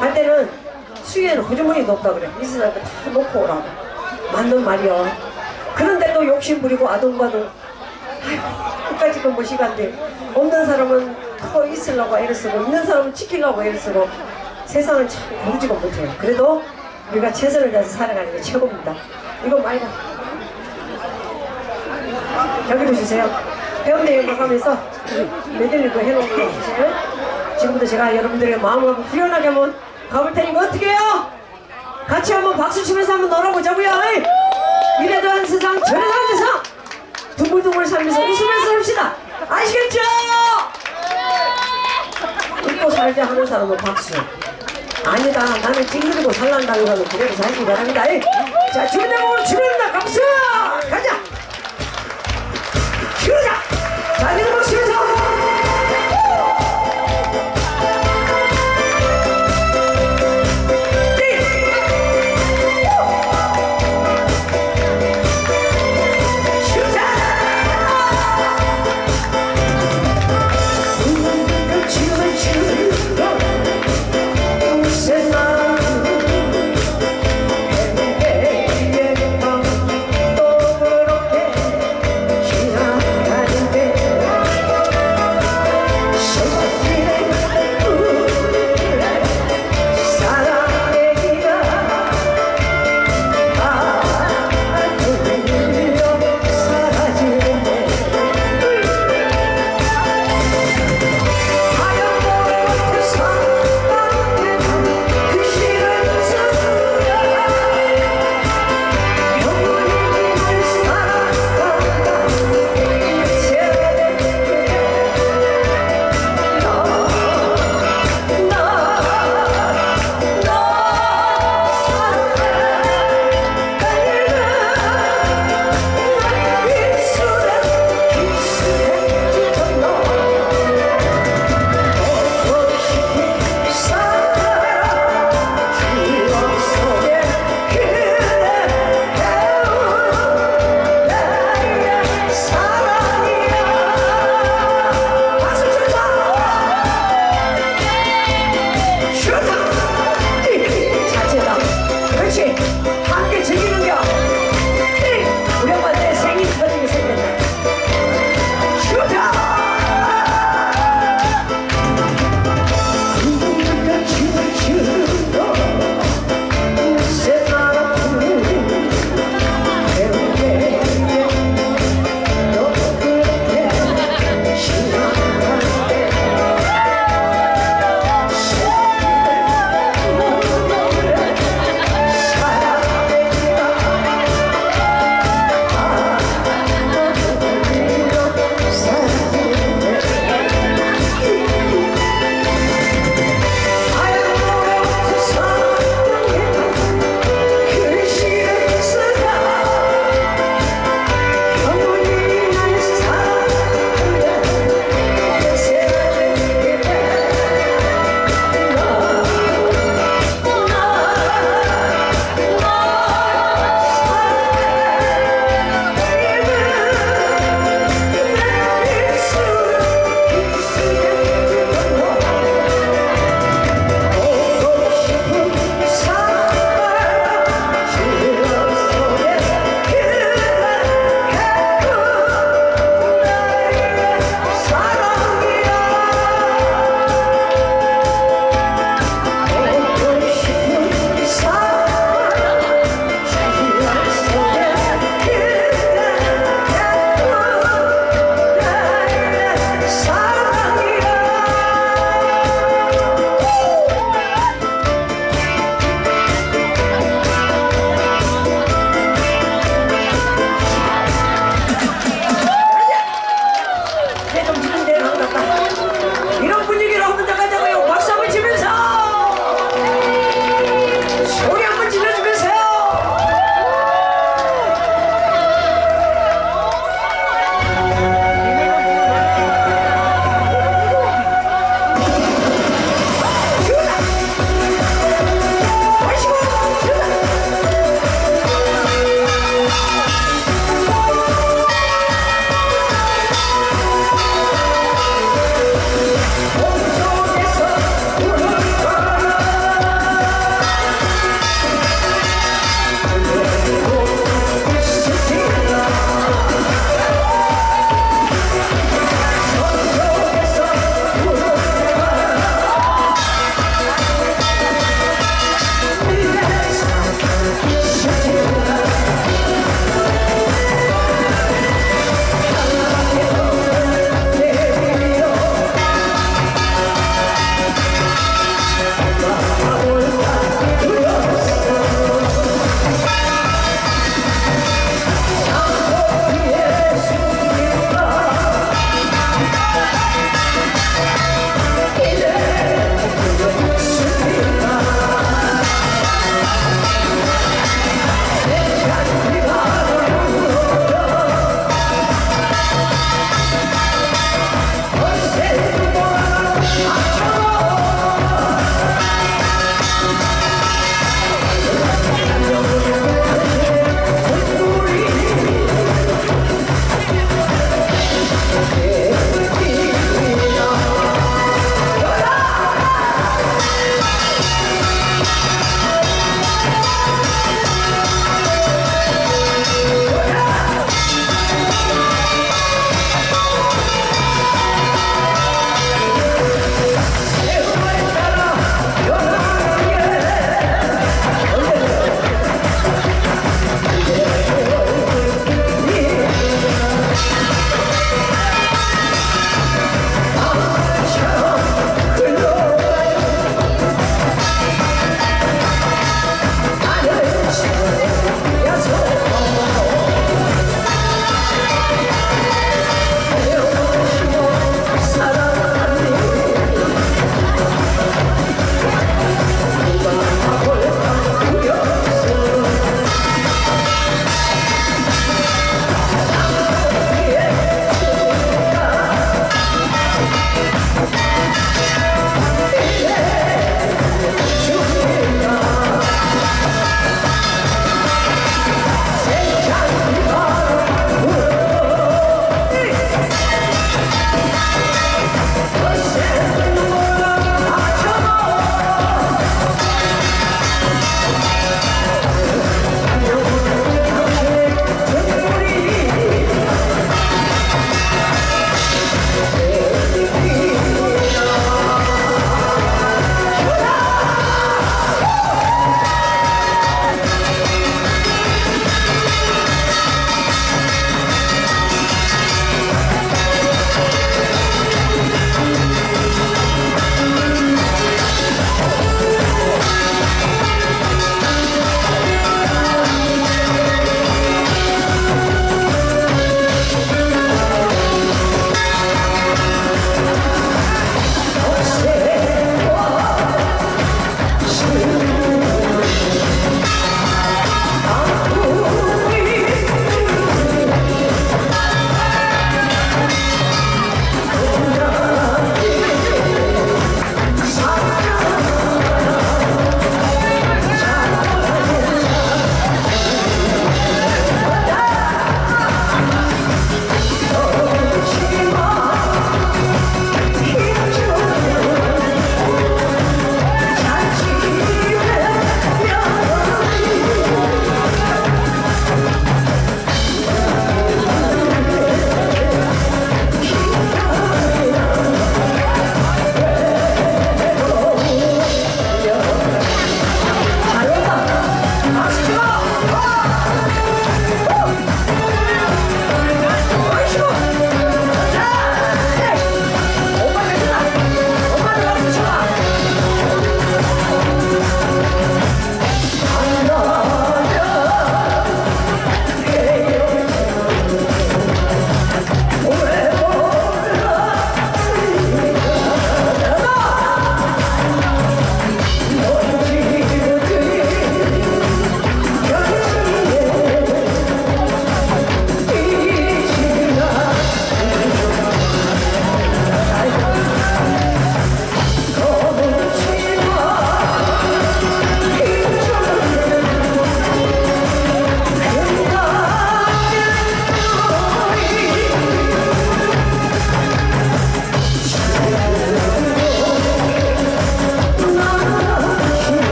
갈 때는 수위에는 호주머니 높다 그래. 이 세상 거다 놓고 오라고. 맞는 말이요. 그런데도 욕심 부리고 아동바동 아이고 끝까지 건뭐 시간대 없는 사람은 더 있으려고 애를 쓰고 있는 사람은 지키려고 애를 쓰고 세상은 참 모르지가 못해요. 그래도 우리가 최선을 다해서 살아가는 게 최고입니다. 이거 말고 여기로 주세요. 해운대 여행 가면서 메들리 거 해놓은 제가 여러분들의 마음을 한번 후련하게 한번 가볼 테니까 어떻게 해요? 같이 한번 박수 치면서 한번 놀아보자고요. 이래도 한 세상 저래도 한 세상 둥글둥글 살면서 웃으면서 삽시다. 아시겠죠? 웃고 살자 하는 사람은 박수. 아니다. 나는 찡그리고 살란다는 거는 그래도 살기 바랍니다. 자, 준비되면 출발합니다. 박수!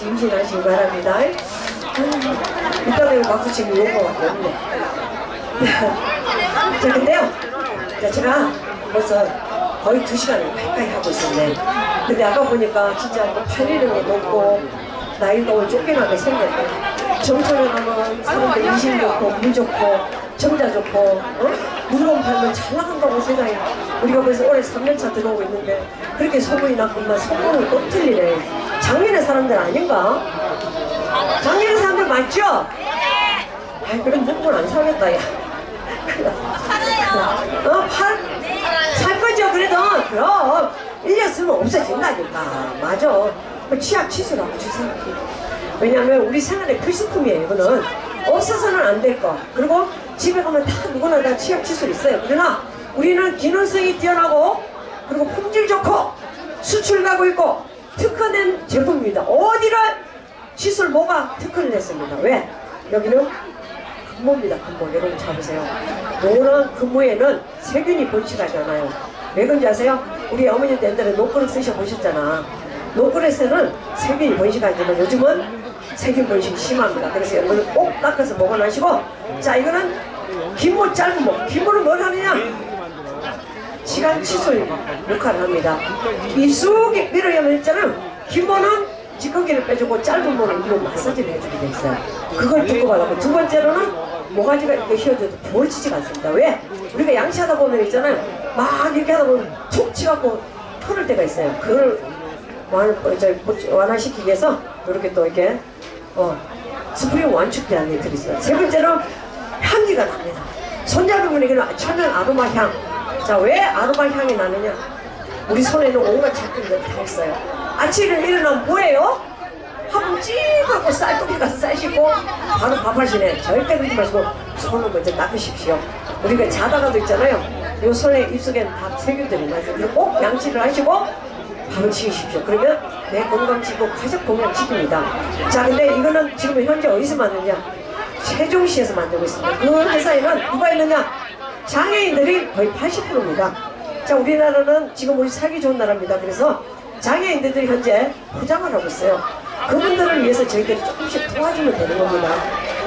하나씩 임신하시기 바랍니다. 이따가 박수 치고 욕것 같아 없네 자 근데요 자 제가 벌써 거의 두 시간을 가까이 하고 있었네. 근데 아까 보니까 진짜 뭐 팔리는 게 높고 나이도 쫓겨나게 생겼네 정철에 가면 사람들 인심 좋고 물 좋고 정자 좋고 어? 물건 팔면 잘 나간다고 세상에 우리가 벌써 올해 3년차 들어오고 있는데 그렇게 소문이 났구만 소문을 또 틀리네 작년에 사람들 아닌가? 작년에 사람들 맞죠? 네. 아이 그럼 눈물 안 사겠다 야. 어? 팔? 살 거죠 그래도. 그럼. 1년 쓰면 없어진다니까. 맞아. 그 치약 치수라고 주세요 왜냐면 우리 생활의 필수품이에요 이거는. 없어서는 안 될 거. 그리고 집에 가면 다 누구나 다 치약 칫솔 있어요. 그러나 우리는 기능성이 뛰어나고 그리고 품질 좋고 수출 가고 있고 특허된 제품입니다. 어디를 칫솔 뭐가 특허를 냈습니다. 왜? 여기는 근모입니다. 근모. 여러분 잡으세요. 노란 근모에는 세균이 번식하지 않아요. 왜 그런지 아세요? 우리 어머니도 옛날에 노크를 쓰셔 보셨잖아. 노크에서는 세균이 번식하지만 요즘은 세균 번식이 심합니다. 그래서 여러분 꼭 닦아서 먹어놔시고 자 이거는 긴모 짧은 모. 긴모는 뭘 하느냐 시간 칫솔 역할을 합니다. 입속에 밀어야만 했잖아 긴모는 찌꺼기를 빼주고 짧은 모는 이로 마사지를 해주게 돼 있어요. 그걸 듣고 받았고 두 번째로는 모가지가 이렇게 휘어져도 부어지지가 않습니다. 왜? 우리가 양치하다 보면 있잖아요. 막 이렇게 하다 보면 툭 치갖고 털을 때가 있어요. 그걸 완, 완화시키기 위해서 이렇게 또 이렇게 어, 스프링 완축되는 게 들어있어요. 세 번째로 향기가 납니다 손잡이분에게는 천연 아로마 향. 자, 왜 아로마 향이 나느냐? 우리 손에는 온갖 작품들이 다 있어요. 아침에 일어나면 뭐예요? 한번 찌하고 쌀떡이 가서 쌀 씻고 바로 밥하시네. 절대 그러지 마시고 손을 먼저 닦으십시오. 우리가 자다가도 있잖아요. 요 손에 입속에는 다 세균들이. 그리고 꼭 양치를 하시고 밥을 지으십시오. 그러면 내 건강 지고 가족 건강 지킵니다. 자, 근데 이거는 지금 현재 어디서 만드냐? 세종시에서 만들고 있습니다. 그 회사에는 누가 있느냐? 장애인들이 거의 80%입니다. 자, 우리나라는 지금 우리 살기 좋은 나라입니다. 그래서 장애인들이 현재 포장을 하고 있어요. 그분들을 위해서 저희들이 조금씩 도와주면 되는 겁니다.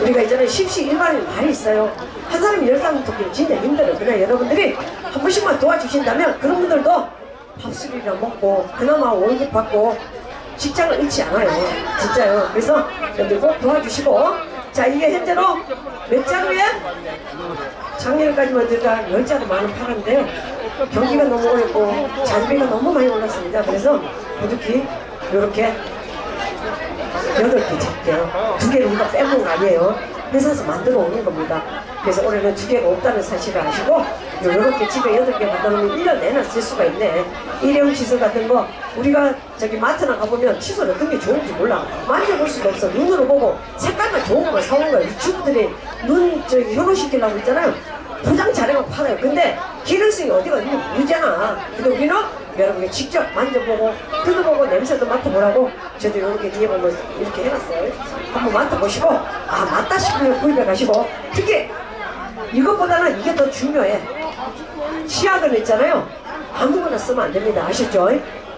우리가 이제는 십시 일반이 많이 있어요. 한 사람이 열 사람 돕기는 진짜 힘들어요. 그냥 여러분들이 한 번씩만 도와주신다면 그런 분들도 밥술이나 먹고 그나마 월급 받고 직장을 잃지 않아요. 진짜요. 그래서 여러분들 꼭 도와주시고 자 이게 현재로 몇 자루에? 작년까지만 들어가 열 자루 많은 파는데요. 경기가 너무 어렵고 자재비가 너무 많이 올랐습니다. 그래서 부득이 이렇게 여덟 개 잡게요. 두 개를 우리가 빼먹은 거 아니에요. 회사에서 만들어 오는 겁니다. 그래서 올해는 두 개가 없다는 사실을 아시고 이렇게 집에 여덟 개 갖다 놓으면 1년 내내 쓸 수가 있네. 일회용 칫솔 같은 거 우리가 저기 마트나 가보면 칫솔 어떤 게 좋은지 몰라. 만져볼 수도 없어. 눈으로 보고 색깔만 좋은 거만 사온 거야. 유튜브들이 눈 저기 현혹시키려고 있잖아요. 포장 잘해서 팔아요. 근데 기능성이 어디가 있는지 모르잖아. 근데 우리는 여러분이 직접 만져보고 뜯어보고 냄새도 맡아보라고 저도 이렇게 뒤에 보면 이렇게 해놨어요. 한번 맡아보시고 아 맞다 싶으면 구입해 가시고 특히 이것보다는 이게 더 중요해. 치약은 있잖아요. 아무거나 쓰면 안 됩니다. 아셨죠?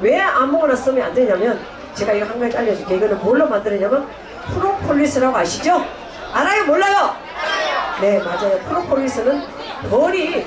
왜 아무거나 쓰면 안 되냐면 제가 이거 한 가지 알려줄게요. 이거는 뭘로 만들었냐면 프로폴리스라고 아시죠? 알아요? 몰라요? 네 맞아요 프로폴리스는 벌이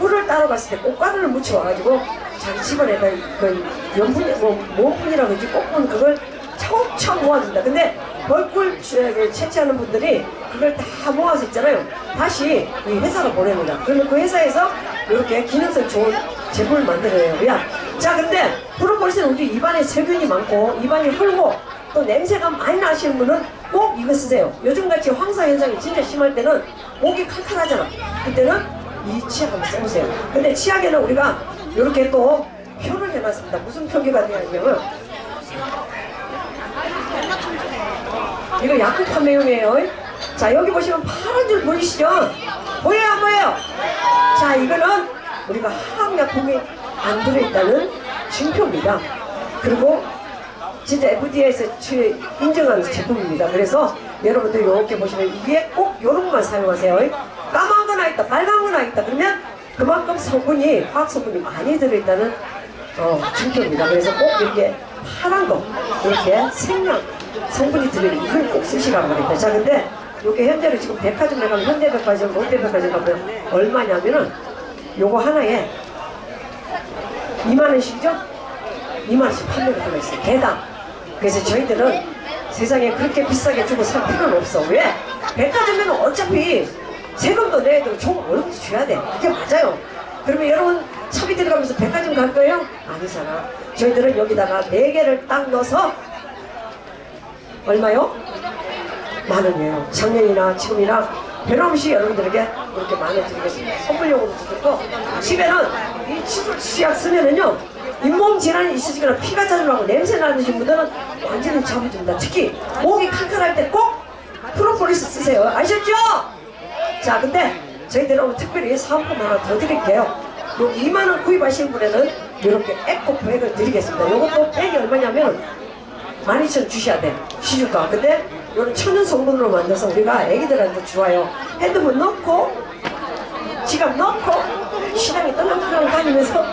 꿀을 따라갔을 때 꽃가루를 묻혀와가지고 자기 집안에다 그 연분 뭐 모fun이라고 그러지 꽃분 그걸 차곡차곡 모아준다 근데 벌꿀 채취하는 분들이 그걸 다 모아서 있잖아요 다시 이 회사가 보냅니다 그러면 그 회사에서 이렇게 기능성 좋은 제품을 만들어요 야, 자 근데 프로폴리스는 우리 입안에 세균이 많고 입안이 헐고 또 냄새가 많이 나시는 분은 꼭 이거 쓰세요. 요즘같이 황사 현상이 진짜 심할 때는 목이 칼칼하잖아. 그때는 이 치약 한번 써보세요. 근데 치약에는 우리가 이렇게 또 표를 해놨습니다. 무슨 표기가 되냐면 이거 약국 판매용이에요. 자, 여기 보시면 파란 줄 보이시죠? 보여요, 안 보여요? 자, 이거는 우리가 화학약품이 안 들어있다는 증표입니다. 그리고 진짜 FDA에서 인정한 제품입니다. 그래서 여러분들 이렇게 보시면 이게 꼭 이런 것만 사용하세요. 까만 거나 있다, 빨간 거나 있다. 그러면 그만큼 성분이, 화학 성분이 많이 들어있다는 어, 증표입니다. 그래서 꼭 이렇게 파란 거, 이렇게 생명 성분이 들어있는 이걸 꼭 쓰시라고 합니다. 자, 근데 이게 현재로 지금 백화점에 가면 현대백화점, 롯데백화점 가면 얼마냐면은 요거 하나에 2만원씩이죠? 2만원씩 판매가 하고 있어요. 개당. 그래서 저희들은 세상에 그렇게 비싸게 주고 살 필요는 없어. 왜? 백화점에는 어차피 세금도 내야 되고 총 월급도 줘야 돼. 그게 맞아요. 그러면 여러분 차비 들어가면서 백화점 갈 거예요? 아니잖아. 저희들은 여기다가 4개를 딱 넣어서 얼마요? 만 원이에요. 작년이나 지금이나 변함없이 여러분들에게 이렇게 만원 드리겠습니다. 선물용으로 드리고 집에는 이 치약 쓰면은요 잇몸 질환이 있으시거나 피가 자주 나고 냄새 나는 분들은 완전히 잡아줍니다. 특히 목이 칼칼할 때 꼭 프로폴리스 쓰세요. 아셨죠? 자 근데 저희들은 오늘 특별히 사은품 하나 더 드릴게요. 요 2만 원 구입하신 분에는 이렇게 에코 백을 드리겠습니다. 이것도 백이 얼마냐면 12,000원 주셔야 돼. 시주가. 근데 이런 천연 성분으로 만들어서 우리가 애기들한테 좋아요. 핸드폰 넣고, 지갑 넣고, 시장에 떠나떠나 다니면서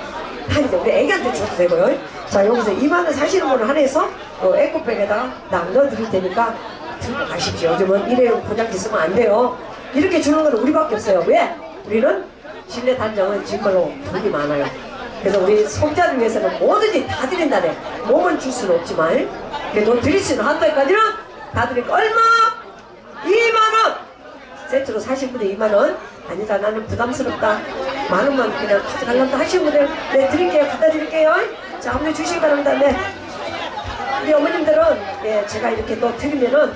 다니죠. 우리 애기한테 줘도 되고요. 자, 여기서 2만원 사시는 분을 한해서 어, 에코백에다가 남 넣어드릴 테니까 들고 가십시오. 요즘은 일회용 포장지 쓰면 안 돼요. 이렇게 주는 건 우리밖에 없어요. 왜? 우리는 실내 단장은 정말로 돈이 많아요. 그래서 우리 손자를 위해서는 뭐든지 다 드린다네. 몸은 줄 수는 없지만 그래도 드릴 수 있는 한도까지는 다 드릴까? 얼마? 2만원! 세트로 사신 분들 2만원? 아니다 나는 부담스럽다. 만원만 그냥 가져갈란다 하시는 분들 네 드릴게요. 갖다 드릴게요. 자 한번 주시기 바랍니다. 네. 우리 어머님들은 예, 제가 이렇게 또 드리면은 야,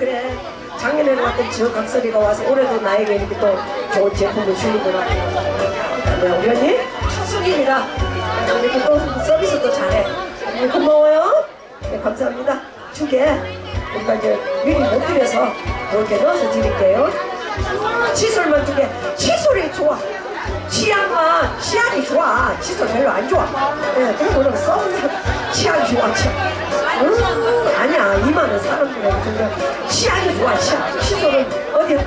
그래. 작년에는 왔던 저 각설이가 와서 올해도 나에게 이렇게 또 좋은 제품을 주는구나 네, 우리 언니? 축숙입니다 이렇게 또 서비스도 잘해. 네, 고마워요. 네, 감사합니다. 두 개 우리가 이제 미리 못 드려서 이렇게 넣어서 드릴게요. 칫솔만 두 개 칫솔이 좋아. 치약만 치약이 좋아. 칫솔 별로 안 좋아. 네, 그리고 그럼 써보면 치약이 좋아 치약 음, 아니야 2만원 사람들에 근데 치약이 좋아 치약 칫솔은 어디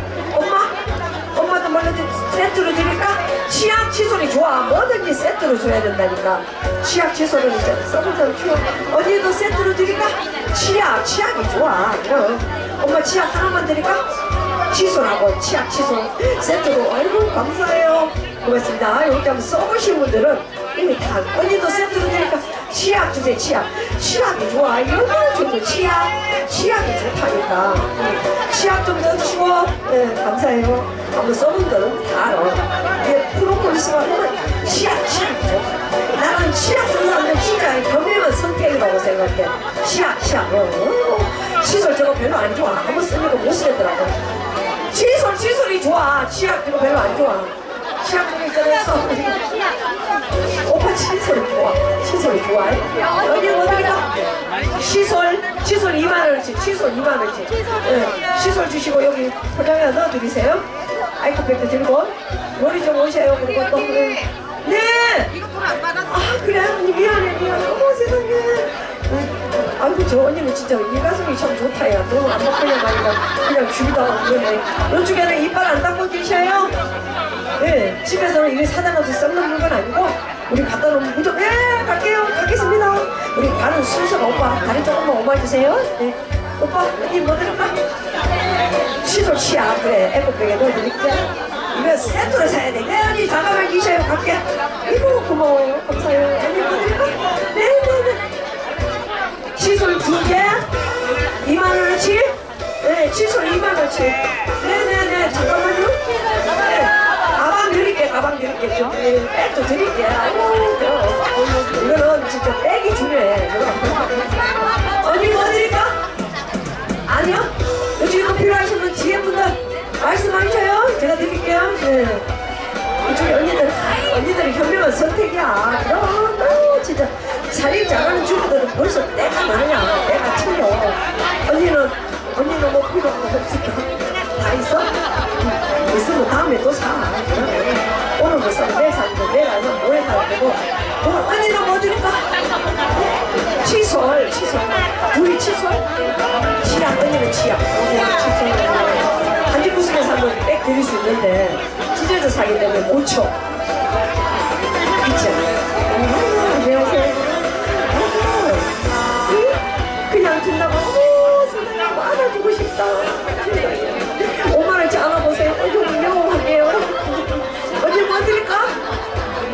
엄마도 뭐든지 세트로 드릴까? 치약 칫솔이 좋아 뭐든지 세트로 줘야 된다니까 치약 칫솔은 이제 써보자면 필요 언니도 세트로 드릴까? 치약 치약이 좋아 그럼 엄마 치약 하나만 드릴까? 칫솔하고 치약 칫솔 세트로 아이고 감사해요 고맙습니다 이렇게 한번 써보신 분들은 다 언니도 세트로 드릴까? 치약 주세요 치약. 치약이 좋아. 얼마나 좋고 치약. 치약이 좋다니까. 치약 좀 넣어주시고. 네, 감사해요. 한번 써본 분들은 다 알아. 이게 프로폴리스가 하면 치약 치약이 좋다 나는 치약 쓰는 사람들 진짜 현명한 선택이라고 생각해. 치약 치약. 어, 어. 칫솔 저거 별로 안 좋아. 한번 쓰니까 못 쓰겠더라고. 칫솔 칫솔이 좋아. 치약 저거 별로 안 좋아 좀 있잖아요 써 오빠 칫솔이 좋아. 칫솔이 좋아해 여기 어디가? 칫솔 칫솔 2만원어치 칫솔 2만원어치 네, 칫솔 주시고 여기 포장에 넣어 드리세요. 아이코백도 들고. 머리 좀 오셔요. 그리고 또 그래. 네! 이거 돈안 받았어. 아 그래 언니 미안해 미안해. 어머 세상에. 응. 아이고 저 언니는 진짜 일가슴이 참 좋다 야 너무 안 먹으려고 하니까 그냥 주기도 하고 그러네 이쪽에는 이빨 안 닦고 계셔요? 예 집에서는 이게 놔서 썩는 물건 아니고 우리 갖다 놓으면 무조건 예 갈게요 가겠습니다 우리 가는 순서가 오빠 다리 조금만 오마 주세요 네 오빠 언니 뭐 드릴까? 칫솔 치약 그래 에코백에 넣어드릴게 이거 세트로 사야 돼. 네, 언니 잠깐만 계셔요. 갈게. 이거 고마워요. 감사해요. 언니 뭐? 네네네. 칫솔 두 개, 2만 원어치. 네, 칫솔 2만 원어치. 네네네. 잠깐만요. 네. 가방 드릴게. 가방 드릴게. 저, 네, 백도 드릴게. 아이고, 저. 이거는 진짜 백이 중요해. 언니 뭐 드릴까? 아니요? 요즘 이거 필요하신 분 뒤에 분들 말씀하셔요. 제가 드릴게요. 네. 저희 언니들, 언니들이 현명한 선택이야. 너무, 너무 진짜 자리 잘하는 주부들은 벌써 때가 많아. 때가 틀려. 언니는, 언니는 뭐 필요 없으니까 다 있어? 있으면 다음에 또 사. 그러면 오늘 뭐 사면 내일 사면 내가 아니면 모레 사면 되고. 뭐, 언니는 뭐 드릴까? 어? 칫솔, 칫솔. 둘이 칫솔? 치약, 언니는 치약. 언니는 칫솔. 한지 부수면서 한번 빽 드릴 수 있는데. 찢어져 사기 때문에 못 쳐. 있죠? 안녕하세요. 응? 그냥 준다고, 어머, 세상에 안아주고 싶다. 5만원치 안아보세요. 어, 좀 명호할게요. 언니 뭐 드릴까?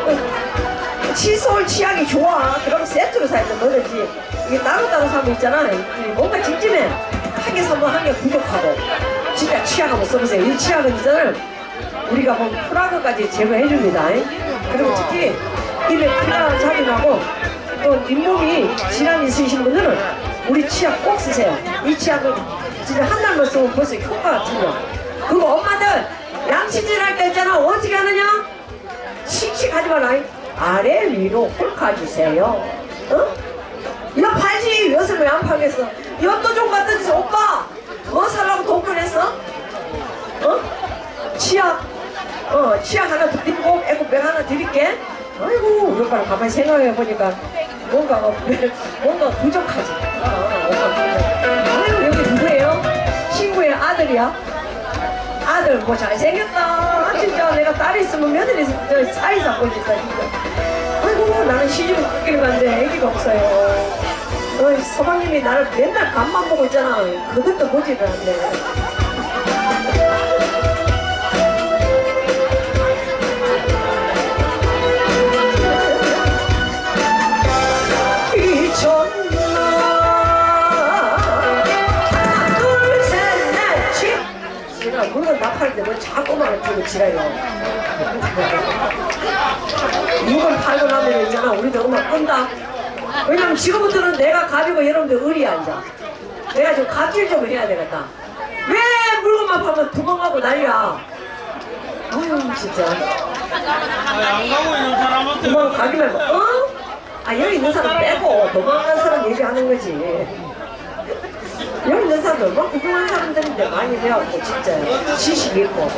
어, 칫솔 치약이 좋아. 그럼 세트로 사야 돼, 뭐든지. 이게 따로따로 사면 있잖아. 이 뭔가 찜찜해. 한 개 사면 한 개 부족하고. 진짜 치약 한번 써보세요. 이 치약은 있잖아요. 우리가 뭐 프라그까지 제거해 줍니다. 그리고 특히 입에 피가 나고 또 잇몸이 질환 있으신 분들은 우리 치약 꼭 쓰세요. 이 치약은 진짜 한 달만 쓰면 벌써 효과가 틀려. 그리고 엄마들 양치질 할 때 있잖아. 어떻게 하느냐? 씩씩하지 마라. 아래 위로 홀카주세요. 어? 이거 팔지 엿을 왜 안 팔겠어? 엿도 좀 갖다 주세요. 오빠 뭐 살라고 돈 꺼냈어? 어? 치약 어 치약 하나 드리고 애고백 하나 드릴게. 아이고 우리 오빠는 가만히 생각해 보니까 뭔가 어, 뭔가 부족하지. 어, 어, 여기 누구예요? 친구의 아들이야? 아들 뭐 잘생겼다. 아, 진짜 내가 딸이 있으면 며느리 있으면 저 사이 잡고 싶다 진짜. 아이고 나는 시집을 끊기는 건데 애기가 없어요. 어, 서방님이 나를 맨날 간만 보고 있잖아. 그것도 보지를 않네 팔때뭐 자꾸만 들고 지랄이야. 물건 팔고 나면 있잖아. 우리도 음악 끈다. 왜냐면 지금부터는 내가 가지고 여러분들 의리 앉아. 내가 좀 갑질 좀 해야 되겠다. 왜 물건만 팔면 도망가고 난리야. 아유 진짜. 안 가고 있는 사람한테 도망가기만 해. 어? 아 여기 있는 사람 빼고 도망간 사람 얘기하는 거지 여기 사람들 얼마나 훌륭한 사람들인데 많이 배웠고 진짜 지식 있고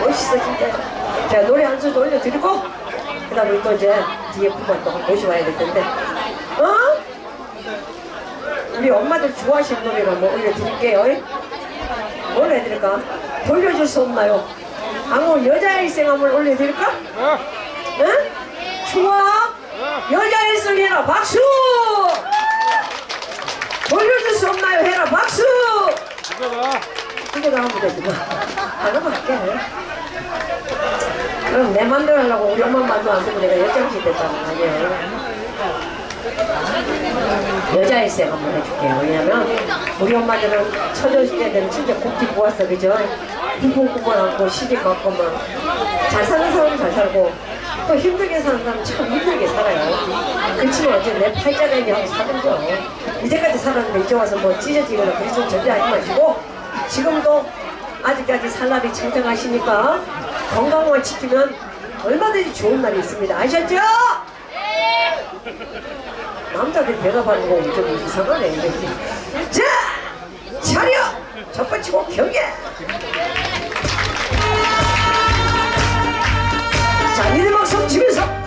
멋있어 진짜 제가 노래 한 소절 올려드리고 그 다음에 또 이제 뒤에 부분 또 모셔와야 될 텐데 어? 우리 엄마들 좋아하시는 노래를 한번 올려드릴게요 뭘 해드릴까? 돌려줄 수 없나요? 아무 여자 일생 한번 올려드릴까? 어? 응? 좋아? 여자 일생 해라 박수! 돌려줄 수 없나요? 해라 박수! 나오면 되지 뭐. 하나만 할게. 그럼 내 맘대로 하려고 우리 엄마 맘도 안 쓰고 내가 여장시 됐단 말이에요. 여자 일생 한번 해줄게요. 왜냐면 우리 엄마들은 처녀 시대 때는 진짜 곱게 보았어. 그죠? 부부구분 않고 시집 갔고 막 잘 사는 사람은 잘 살고 또 힘들게 사는 사람은 참 힘들게 살아요. 그렇지만 어째 내 팔자가 하고 사는죠. 이제까지 살았는데 이제 와서 뭐 찢어지거나 그래서 절대 하지 마시고 지금도 아직까지 살날이 청정하시니까 건강만 지키면 얼마든지 좋은 날이 있습니다. 아셨죠? 남자들 대답하는 거 좀 이상하네. 자, 차려! 첫 번째 곡 경계! 자, 니네 박수 치면서!